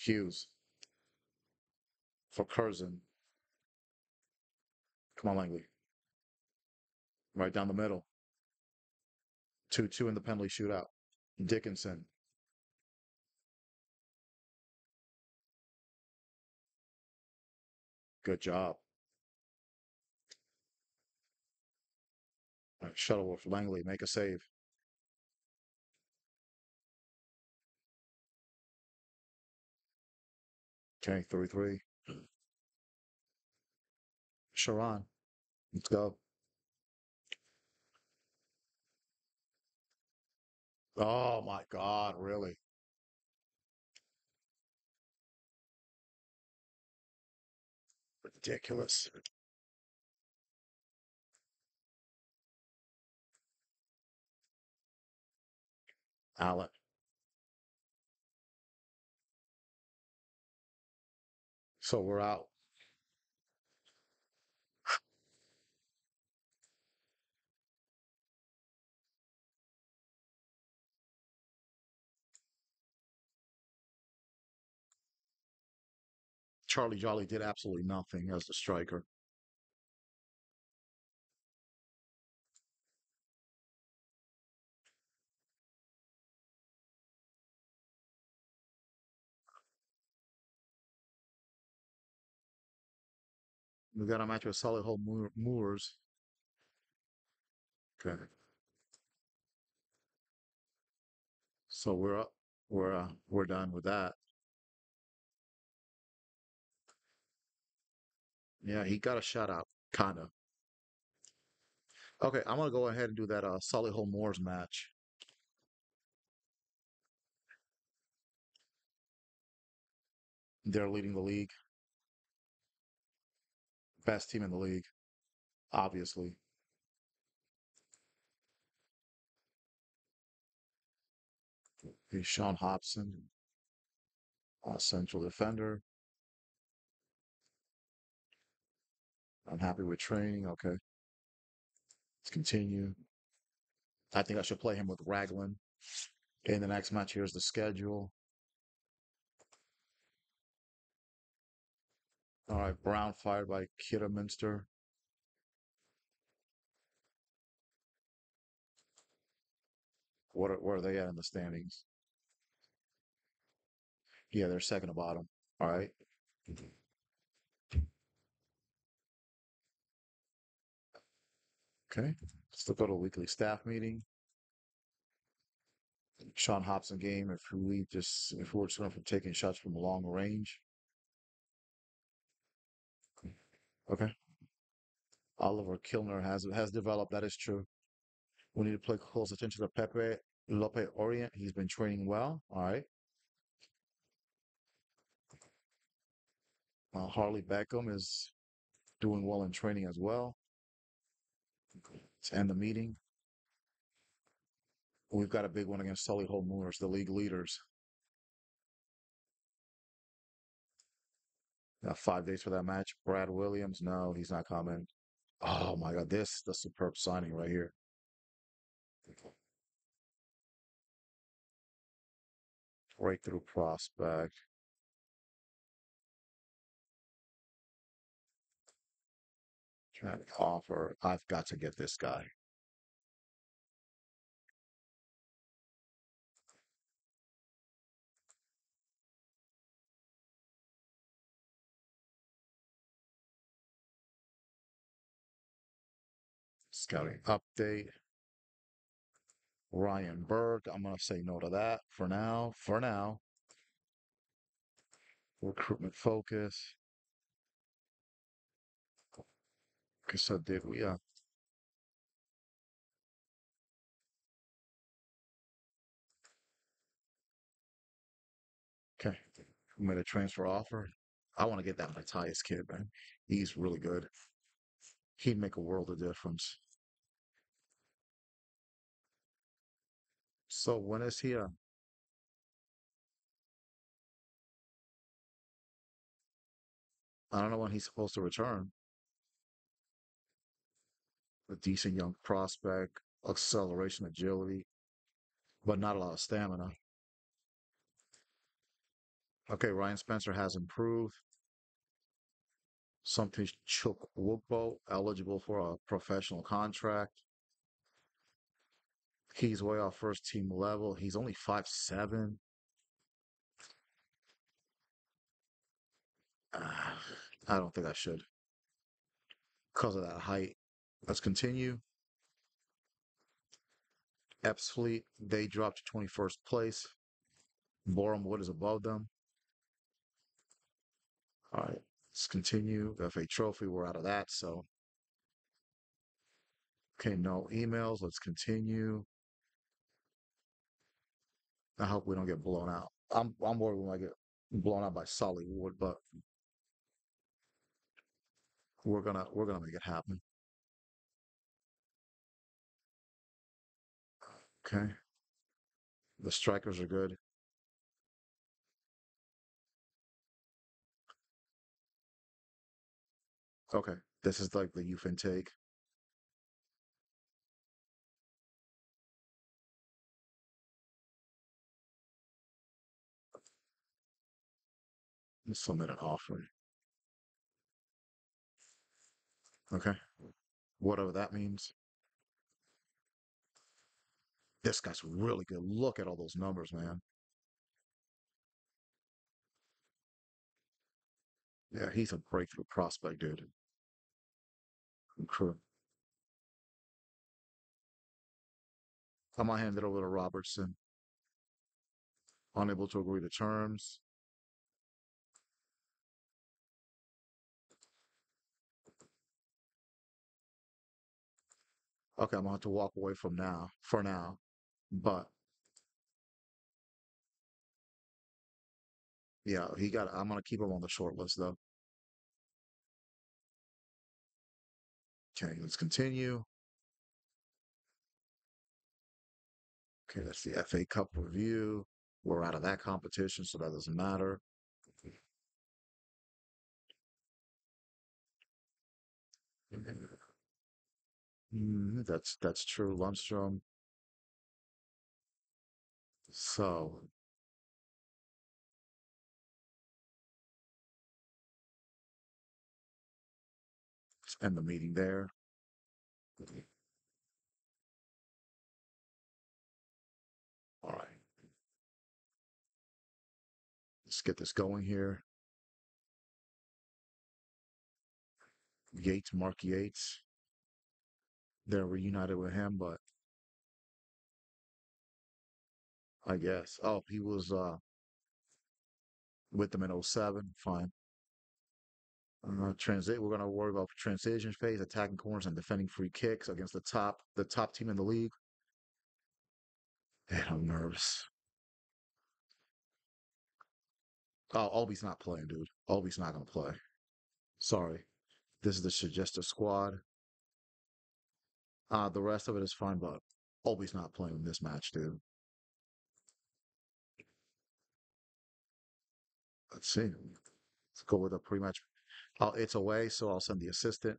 Hughes for Curzon. Come on, Langley. Right down the middle. 2 2 in the penalty shootout. Dickinson. Good job. Right, Shuttleworth Langley, make a save. Okay, 3 3. Mm. Sharon, let's go. Oh my God, really? Ridiculous. Allen. So we're out. Charlie Jolly did absolutely nothing as the striker. We got a match with Solihull Moor- Moors. Okay. So we're up. We're uh, we're done with that. Yeah, he got a shutout, kinda. Okay, I'm gonna go ahead and do that uh Solihull Moors match. They're leading the league. Best team in the league, obviously. He's Sean Hobson, uh, central defender. I'm happy with training. Okay, let's continue. I think I should play him with Raglan in the next match. Here's the schedule. All right, Brown fired by Kidderminster. What are, where are they at in the standings? Yeah, they're second to bottom. All right. Okay. Let's look at a weekly staff meeting. Sean Hobson game. If we just if we're just going from taking shots from a long range. Okay. Oliver Kilner has has developed. That is true. We need to pay close attention to Pepe Lope Orient. He's been training well. All right. Uh, Harley Beckham is doing well in training as well. Let's end the meeting. We've got a big one against Solihull Moors, the league leaders. Got five days for that match. Brad Williams, no, he's not coming. Oh my God, this the superb signing right here. Breakthrough prospect. Trying to offer. I've got to get this guy. Scouting update. Ryan Berg. I'm gonna say no to that for now. For now. Recruitment focus. Okay, so did we uh okay. We made a transfer offer. I want to get that Matthias kid, man. He's really good. He'd make a world of difference. So when is he uh I don't know when he's supposed to return. A decent young prospect, acceleration, agility, but not a lot of stamina. Okay, Ryan Spencer has improved. Something Chuk Wugbo, eligible for a professional contract. He's way off first team level. He's only five seven. Ah, I don't think I should because of that height. Let's continue. Ebbsfleet, they dropped to 21st place. Boreham Wood is above them. All right, let's continue. FA Trophy, we're out of that. So, okay, no emails. Let's continue. I hope we don't get blown out. I'm I'm worried we might get blown out by Sollywood, but we're gonna we're gonna make it happen. Okay. The strikers are good. Okay. This is like the youth intake. Submit an offer. Okay. Whatever that means. This guy's really good. Look at all those numbers, man. Yeah, he's a breakthrough prospect, dude. True. I'm gonna hand it over to Robertson. Unable to agree to terms. Okay, I'm gonna have to walk away from now for now. But yeah, he got I'm gonna keep him on the short list though. Okay, let's continue. Okay, that's the FA Cup review. We're out of that competition, so that doesn't matter. Mm, Mm-hmm. that's that's true, Lundstrom. So end the meeting there. All right. Let's get this going here. Yates, Mark Yates. They're reunited with him, but I guess. Oh, he was uh with them in 07. Fine. Uh, transit. We're gonna worry about transition phase, attacking corners, and defending free kicks against the top, the top team in the league. Man, I'm nervous. Oh, Albi's not playing, dude. Albi's not gonna play. Sorry. This is the suggested squad. Uh, the rest of it is fine, but Albi's not playing in this match, dude. Let's see. Let's go with a pre-match. Oh, it's away, so I'll send the assistant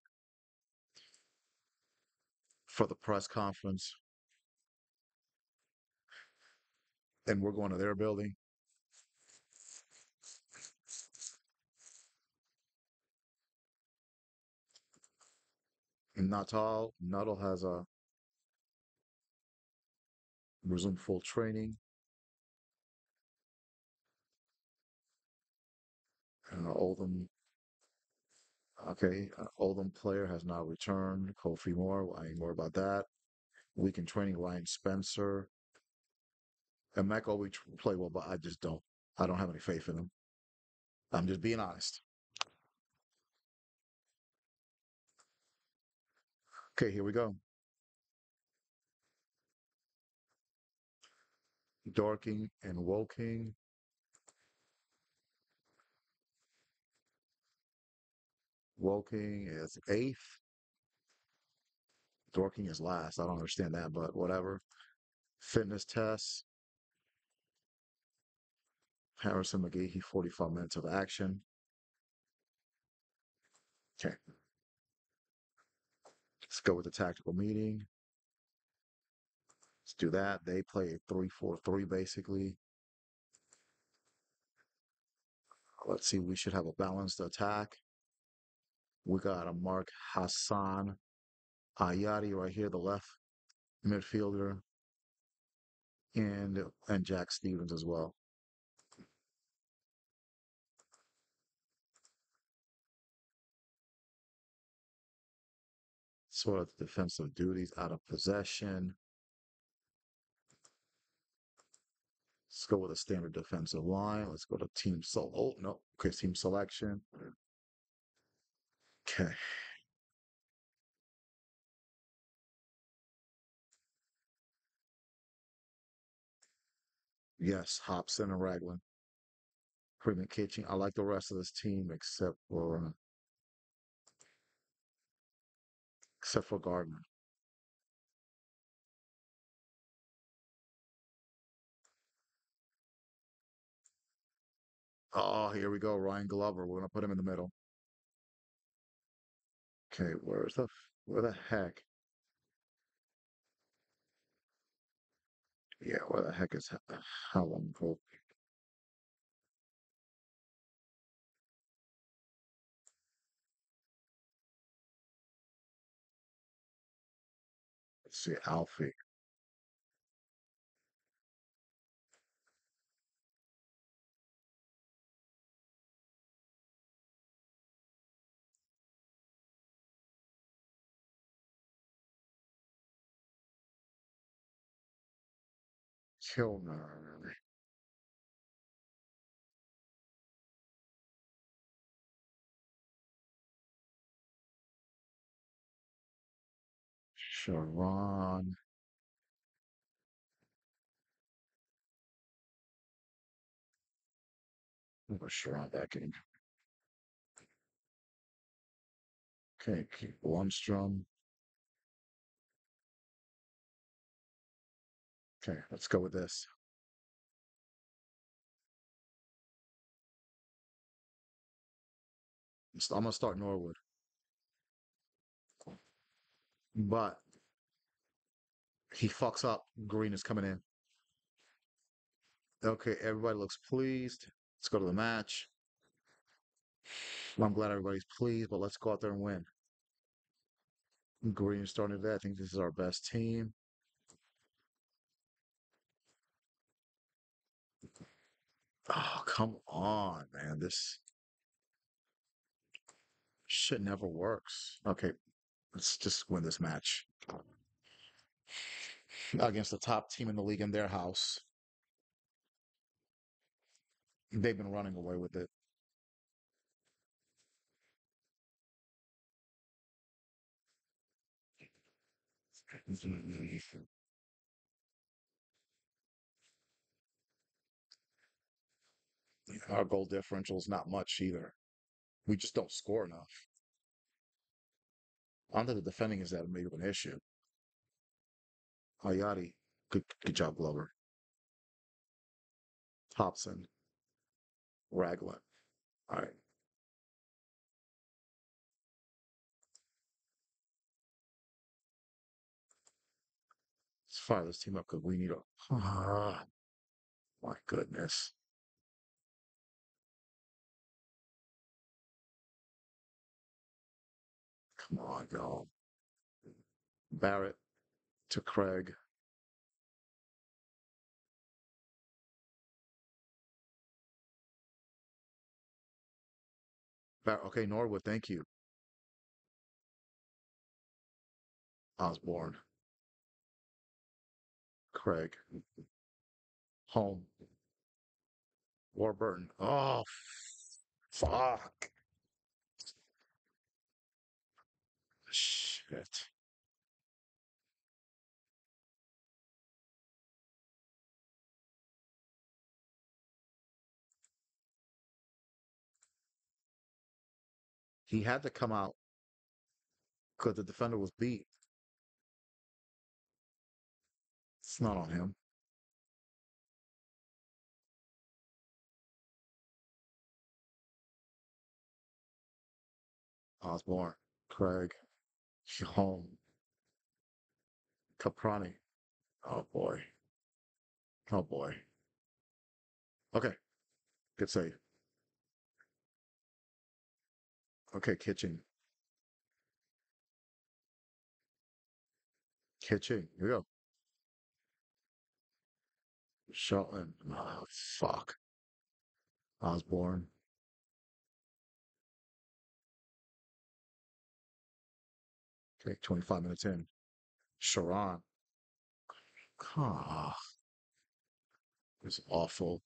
for the press conference. And we're going to their building. Natal, Nuttall has a resumed full training. Uh, Oldham, okay, uh, Oldham player has now returned. Kofi Moore, I ain't more about that. Weekend training, Ryan Spencer. And Mac always play well, but I just don't. I don't have any faith in him. I'm just being honest. Okay, here we go. Dorking and Woking. Woking is eighth. Dorking is last. I don't understand that, but whatever. Fitness tests. Harrison McGahey, 45 minutes of action. Okay. Let's go with the tactical meeting. Let's do that. They play a 3 4 3 basically. Let's see. We should have a balanced attack. We got a Mark Hassan Ayadi right here, the left midfielder, and and Jack Stevens as well. Sort of defensive duties out of possession. Let's go with a standard defensive line. Let's go to team so oh no, okay, team selection. Okay. Yes, Hobson and Raglan. Freeman Kitching. I like the rest of this team except for except for Gardner. Oh, here we go. Ryan Glover. We're gonna put him in the middle. Okay, where's the where the heck? Yeah, where the heck is how long ago? Let's see, Sharon. Where's Sharon back in? Okay, keep Lundstrom. Okay, let's go with this. I'm gonna start Norwood. But he fucks up. Green is coming in. Okay, everybody looks pleased. Let's go to the match. I'm glad everybody's pleased, but let's go out there and win. Green is starting today. I think this is our best team. Oh, come on, man. This shit never works. Okay, let's just win this match. Against the top team in the league in their house. They've been running away with it. Our goal differential is not much either. We just don't score enough. Under the defending is that maybe an issue. Hayati, good good job, Glover. Thompson, Raglan. All right. Let's fire this team up because we need a. Ah, my goodness. Come on, y'all. Barrett to Craig. Okay, Norwood, thank you. Osborne. Craig. Home. Warburton. Oh, fuck. Shit. He had to come out because the defender was beat. It's not on him. Osborne, Craig, Home, Caprani. Oh boy. Oh boy. Okay. Good save. Okay, Kitching. Kitching. Here we go. Shelton. Oh, fuck. Osborne. Okay, 25 minutes in. Sharon. Ah, it's awful.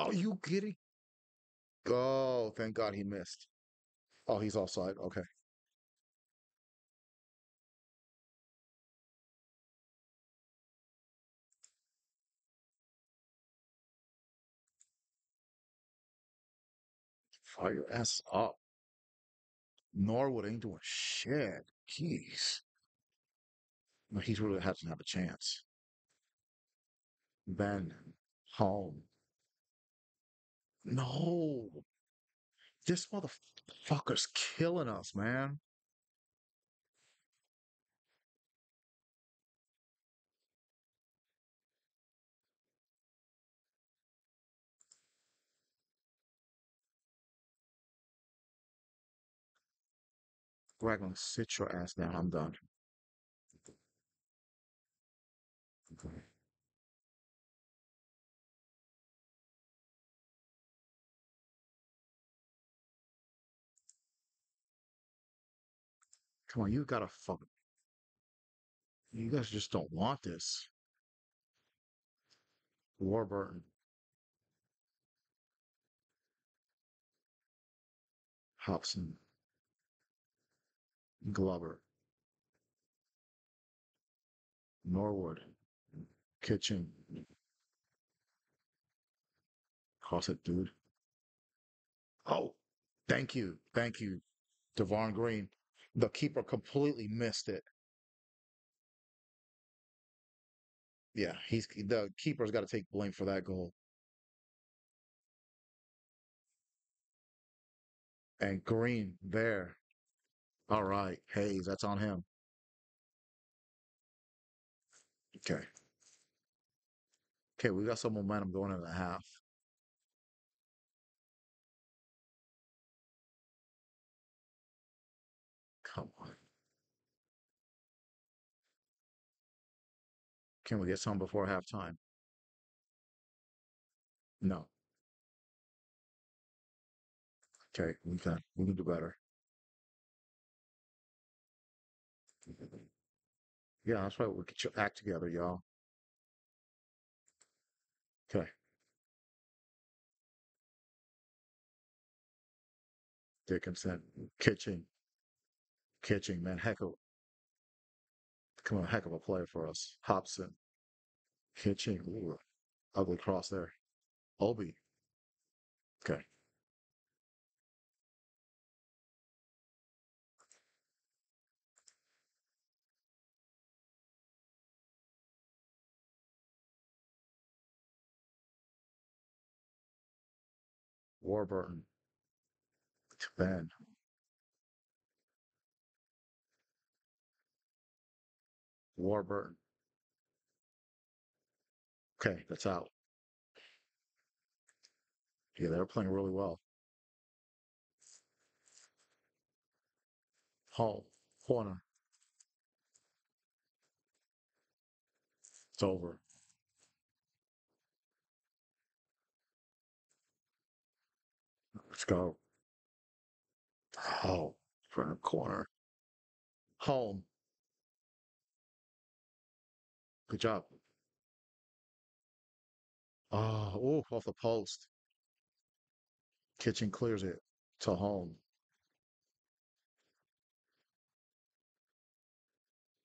Oh, you kidding? Oh, thank God he missed. Oh, he's offside. Okay. Fire your ass up. Norwood ain't doing shit. Jeez. No, he's really hasn't have a chance. Ben, home. No, this motherfucker's killing us, man. Raglan, sit your ass down. I'm done. Come on, you gotta fuck. You guys just don't want this. Warburton, Hobson, Glover, Norwood, Kitching. Cross it, dude. Oh, thank you. Thank you, Devarn Green. The keeper completely missed it. Yeah, he's the keeper's got to take blame for that goal. And Green there. All right, Hayes, that's on him. Okay. Okay, we got some momentum going in the half. Can we get some before halftime? No. Okay, we can. We can do better. Yeah, that's right. We get your act together, y'all. Okay. Dickinson, Kitching, Kitching, man, heck of, come on, heck of a player for us. Hobson, Kitching. ooh, ugly cross there. Obi, okay. Warburton, to Ben, Warburton. Okay, that's out. Yeah, they're playing really well. Hall, corner, it's over. Let's go. Oh, front corner. Home. Good job. Oh, off the post. Kitching clears it to home.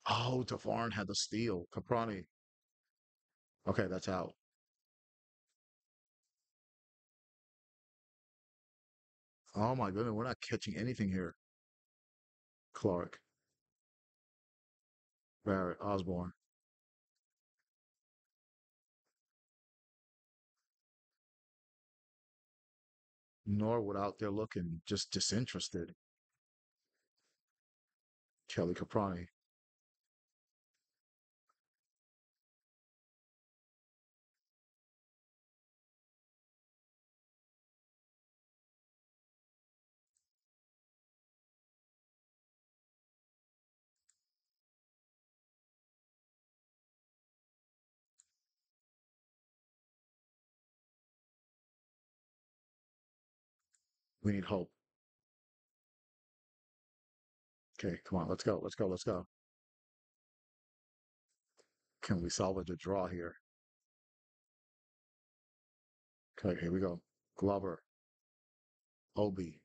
Oh, Devarn had the steal. Caprani. Okay, that's out. Oh my goodness, we're not catching anything here. Clark, Barrett, Osborne. Norwood out there looking just disinterested. Kelly Caprani. We need hope. Okay, come on, let's go, let's go, let's go. Can we salvage a draw here? Okay, here we go. Glover, Obi.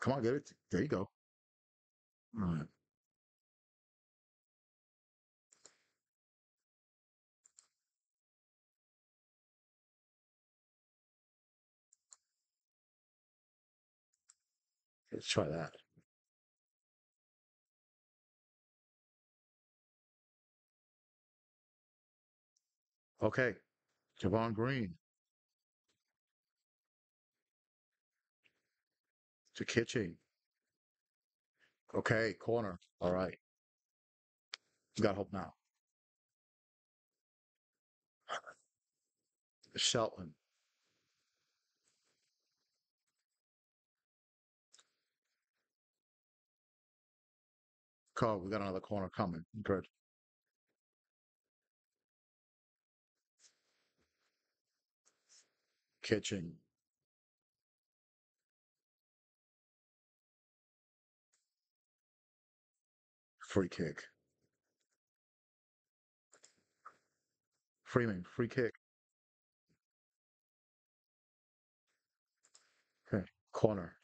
Come on, get it. There you go. All right. Let's try that. Okay, Devarn Green to Kitching. Okay, corner. All right. Got hope now. Shelton. Carl, we got another corner coming. Good. Kitching. Free kick. Freeman, free kick. Okay, corner.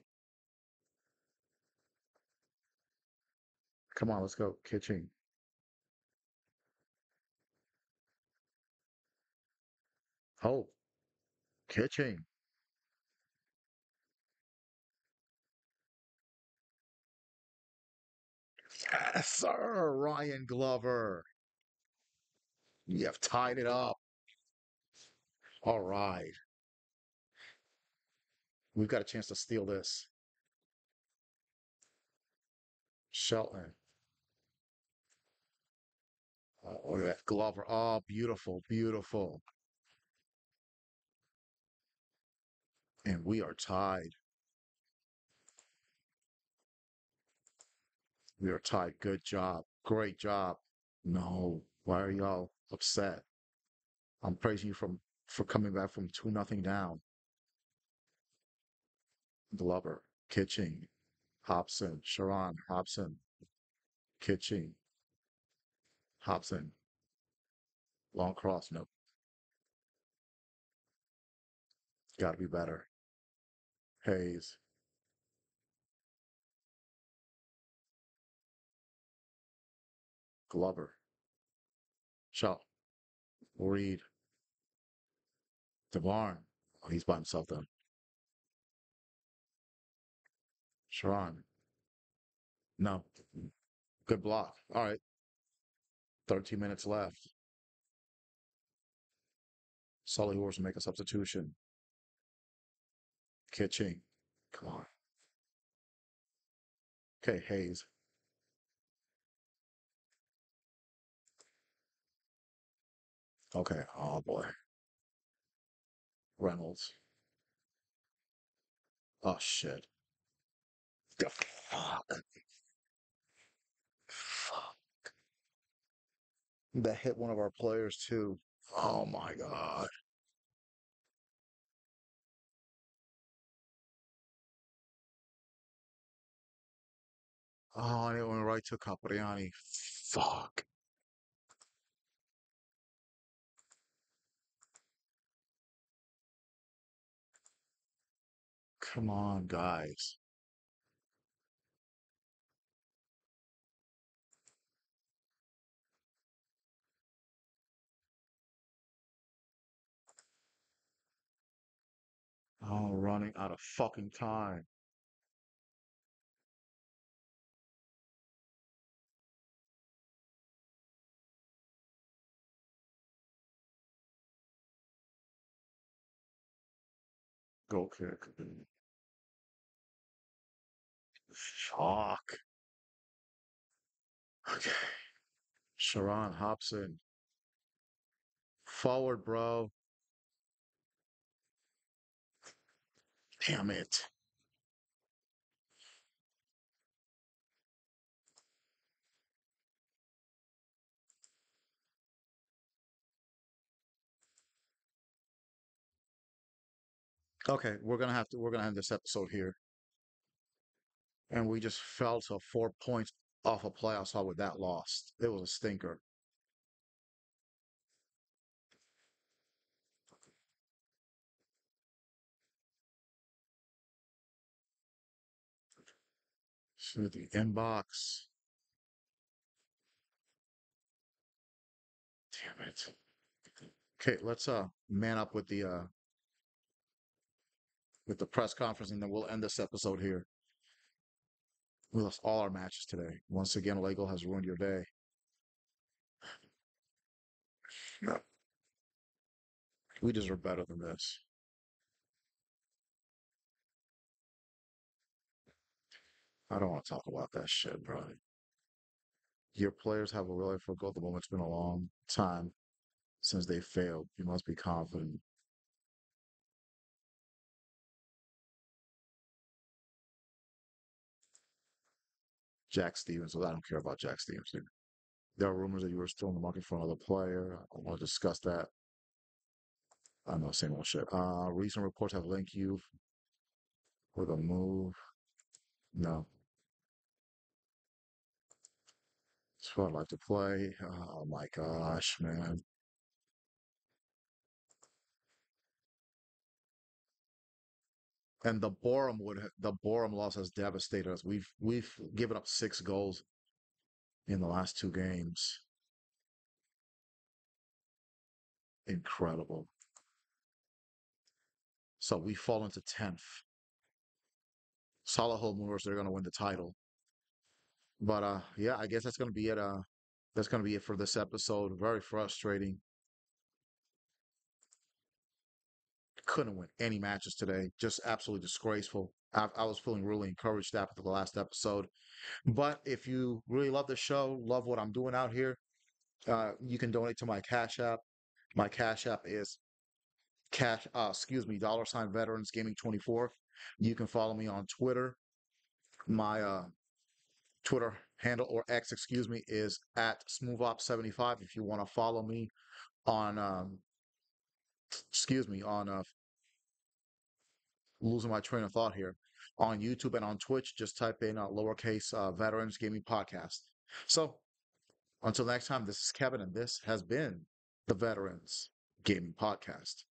Come on, let's go. Kitching. Oh, Kitching. Yes, sir, Ryan Glover. You have tied it up. All right. We've got a chance to steal this. Shelton. Oh, look at that. Glover. Oh, beautiful, beautiful. And we are tied. We are tied. Good job. Great job. No. Why are y'all upset? I'm praising you from for coming back from two nothing down. Glover, Kitching, Hobson, Sharon, Hobson, Kitching, Hobson, long cross. Nope. Got to be better. Hayes. Glover. Shaw. Reed. Devarn. Oh, he's by himself then. Sharon. No. Good block. All right. 13 minutes left. Sully Horse will make a substitution. Kitching. Come on. Okay, Hayes. Okay. Oh boy. Reynolds. Oh shit. The fuck. Fuck. That hit one of our players too. Oh my god. Oh, and it went right to Capriani. Fuck. Come on, guys. Oh, running out of fucking time. Goal kick. Fuck. Okay. Sharon Hobson. Forward, bro. Damn it. Okay, we're gonna have to we're gonna end this episode here. And we just fell to four points off a playoff spot with that loss. It was a stinker. So the inbox. Damn it. Okay, let's uh man up with the uh with the press conference and then we'll end this episode here. We lost all our matches today. Once again, Lego has ruined your day. No. We deserve better than this. I don't want to talk about that shit, bro. Your players have a really for the moment. It's been a long time since they failed. You must be confident. Jack Stevens. Well, I don't care about Jack Stevens. Dude. There are rumors that you were still in the market for another player. I don't want to discuss that. I know, same old shit. Uh, recent reports have linked you with a move. No. That's what I'd like to play. Oh my gosh, man. And the Boreham Wood the Boreham loss has devastated us. We've we've given up six goals in the last two games. Incredible. So we fall into tenth. Solihull Moors, they're gonna win the title. But uh yeah, I guess that's gonna be it. Uh that's gonna be it for this episode. Very frustrating. Couldn't win any matches today. Just absolutely disgraceful. I, I was feeling really encouraged after the last episode. But if you really love the show, love what I'm doing out here, uh, you can donate to my Cash App. My Cash App is cash, uh, excuse me, dollar sign veterans gaming 24. You can follow me on Twitter. My uh, Twitter handle or X, excuse me, is at smoothop75. If you want to follow me on, um, excuse me, on uh, losing my train of thought here on YouTube and on Twitch, just type in uh, lowercase uh, veterans gaming podcast. So until next time, this is Kevin, and this has been the Veterans Gaming Podcast.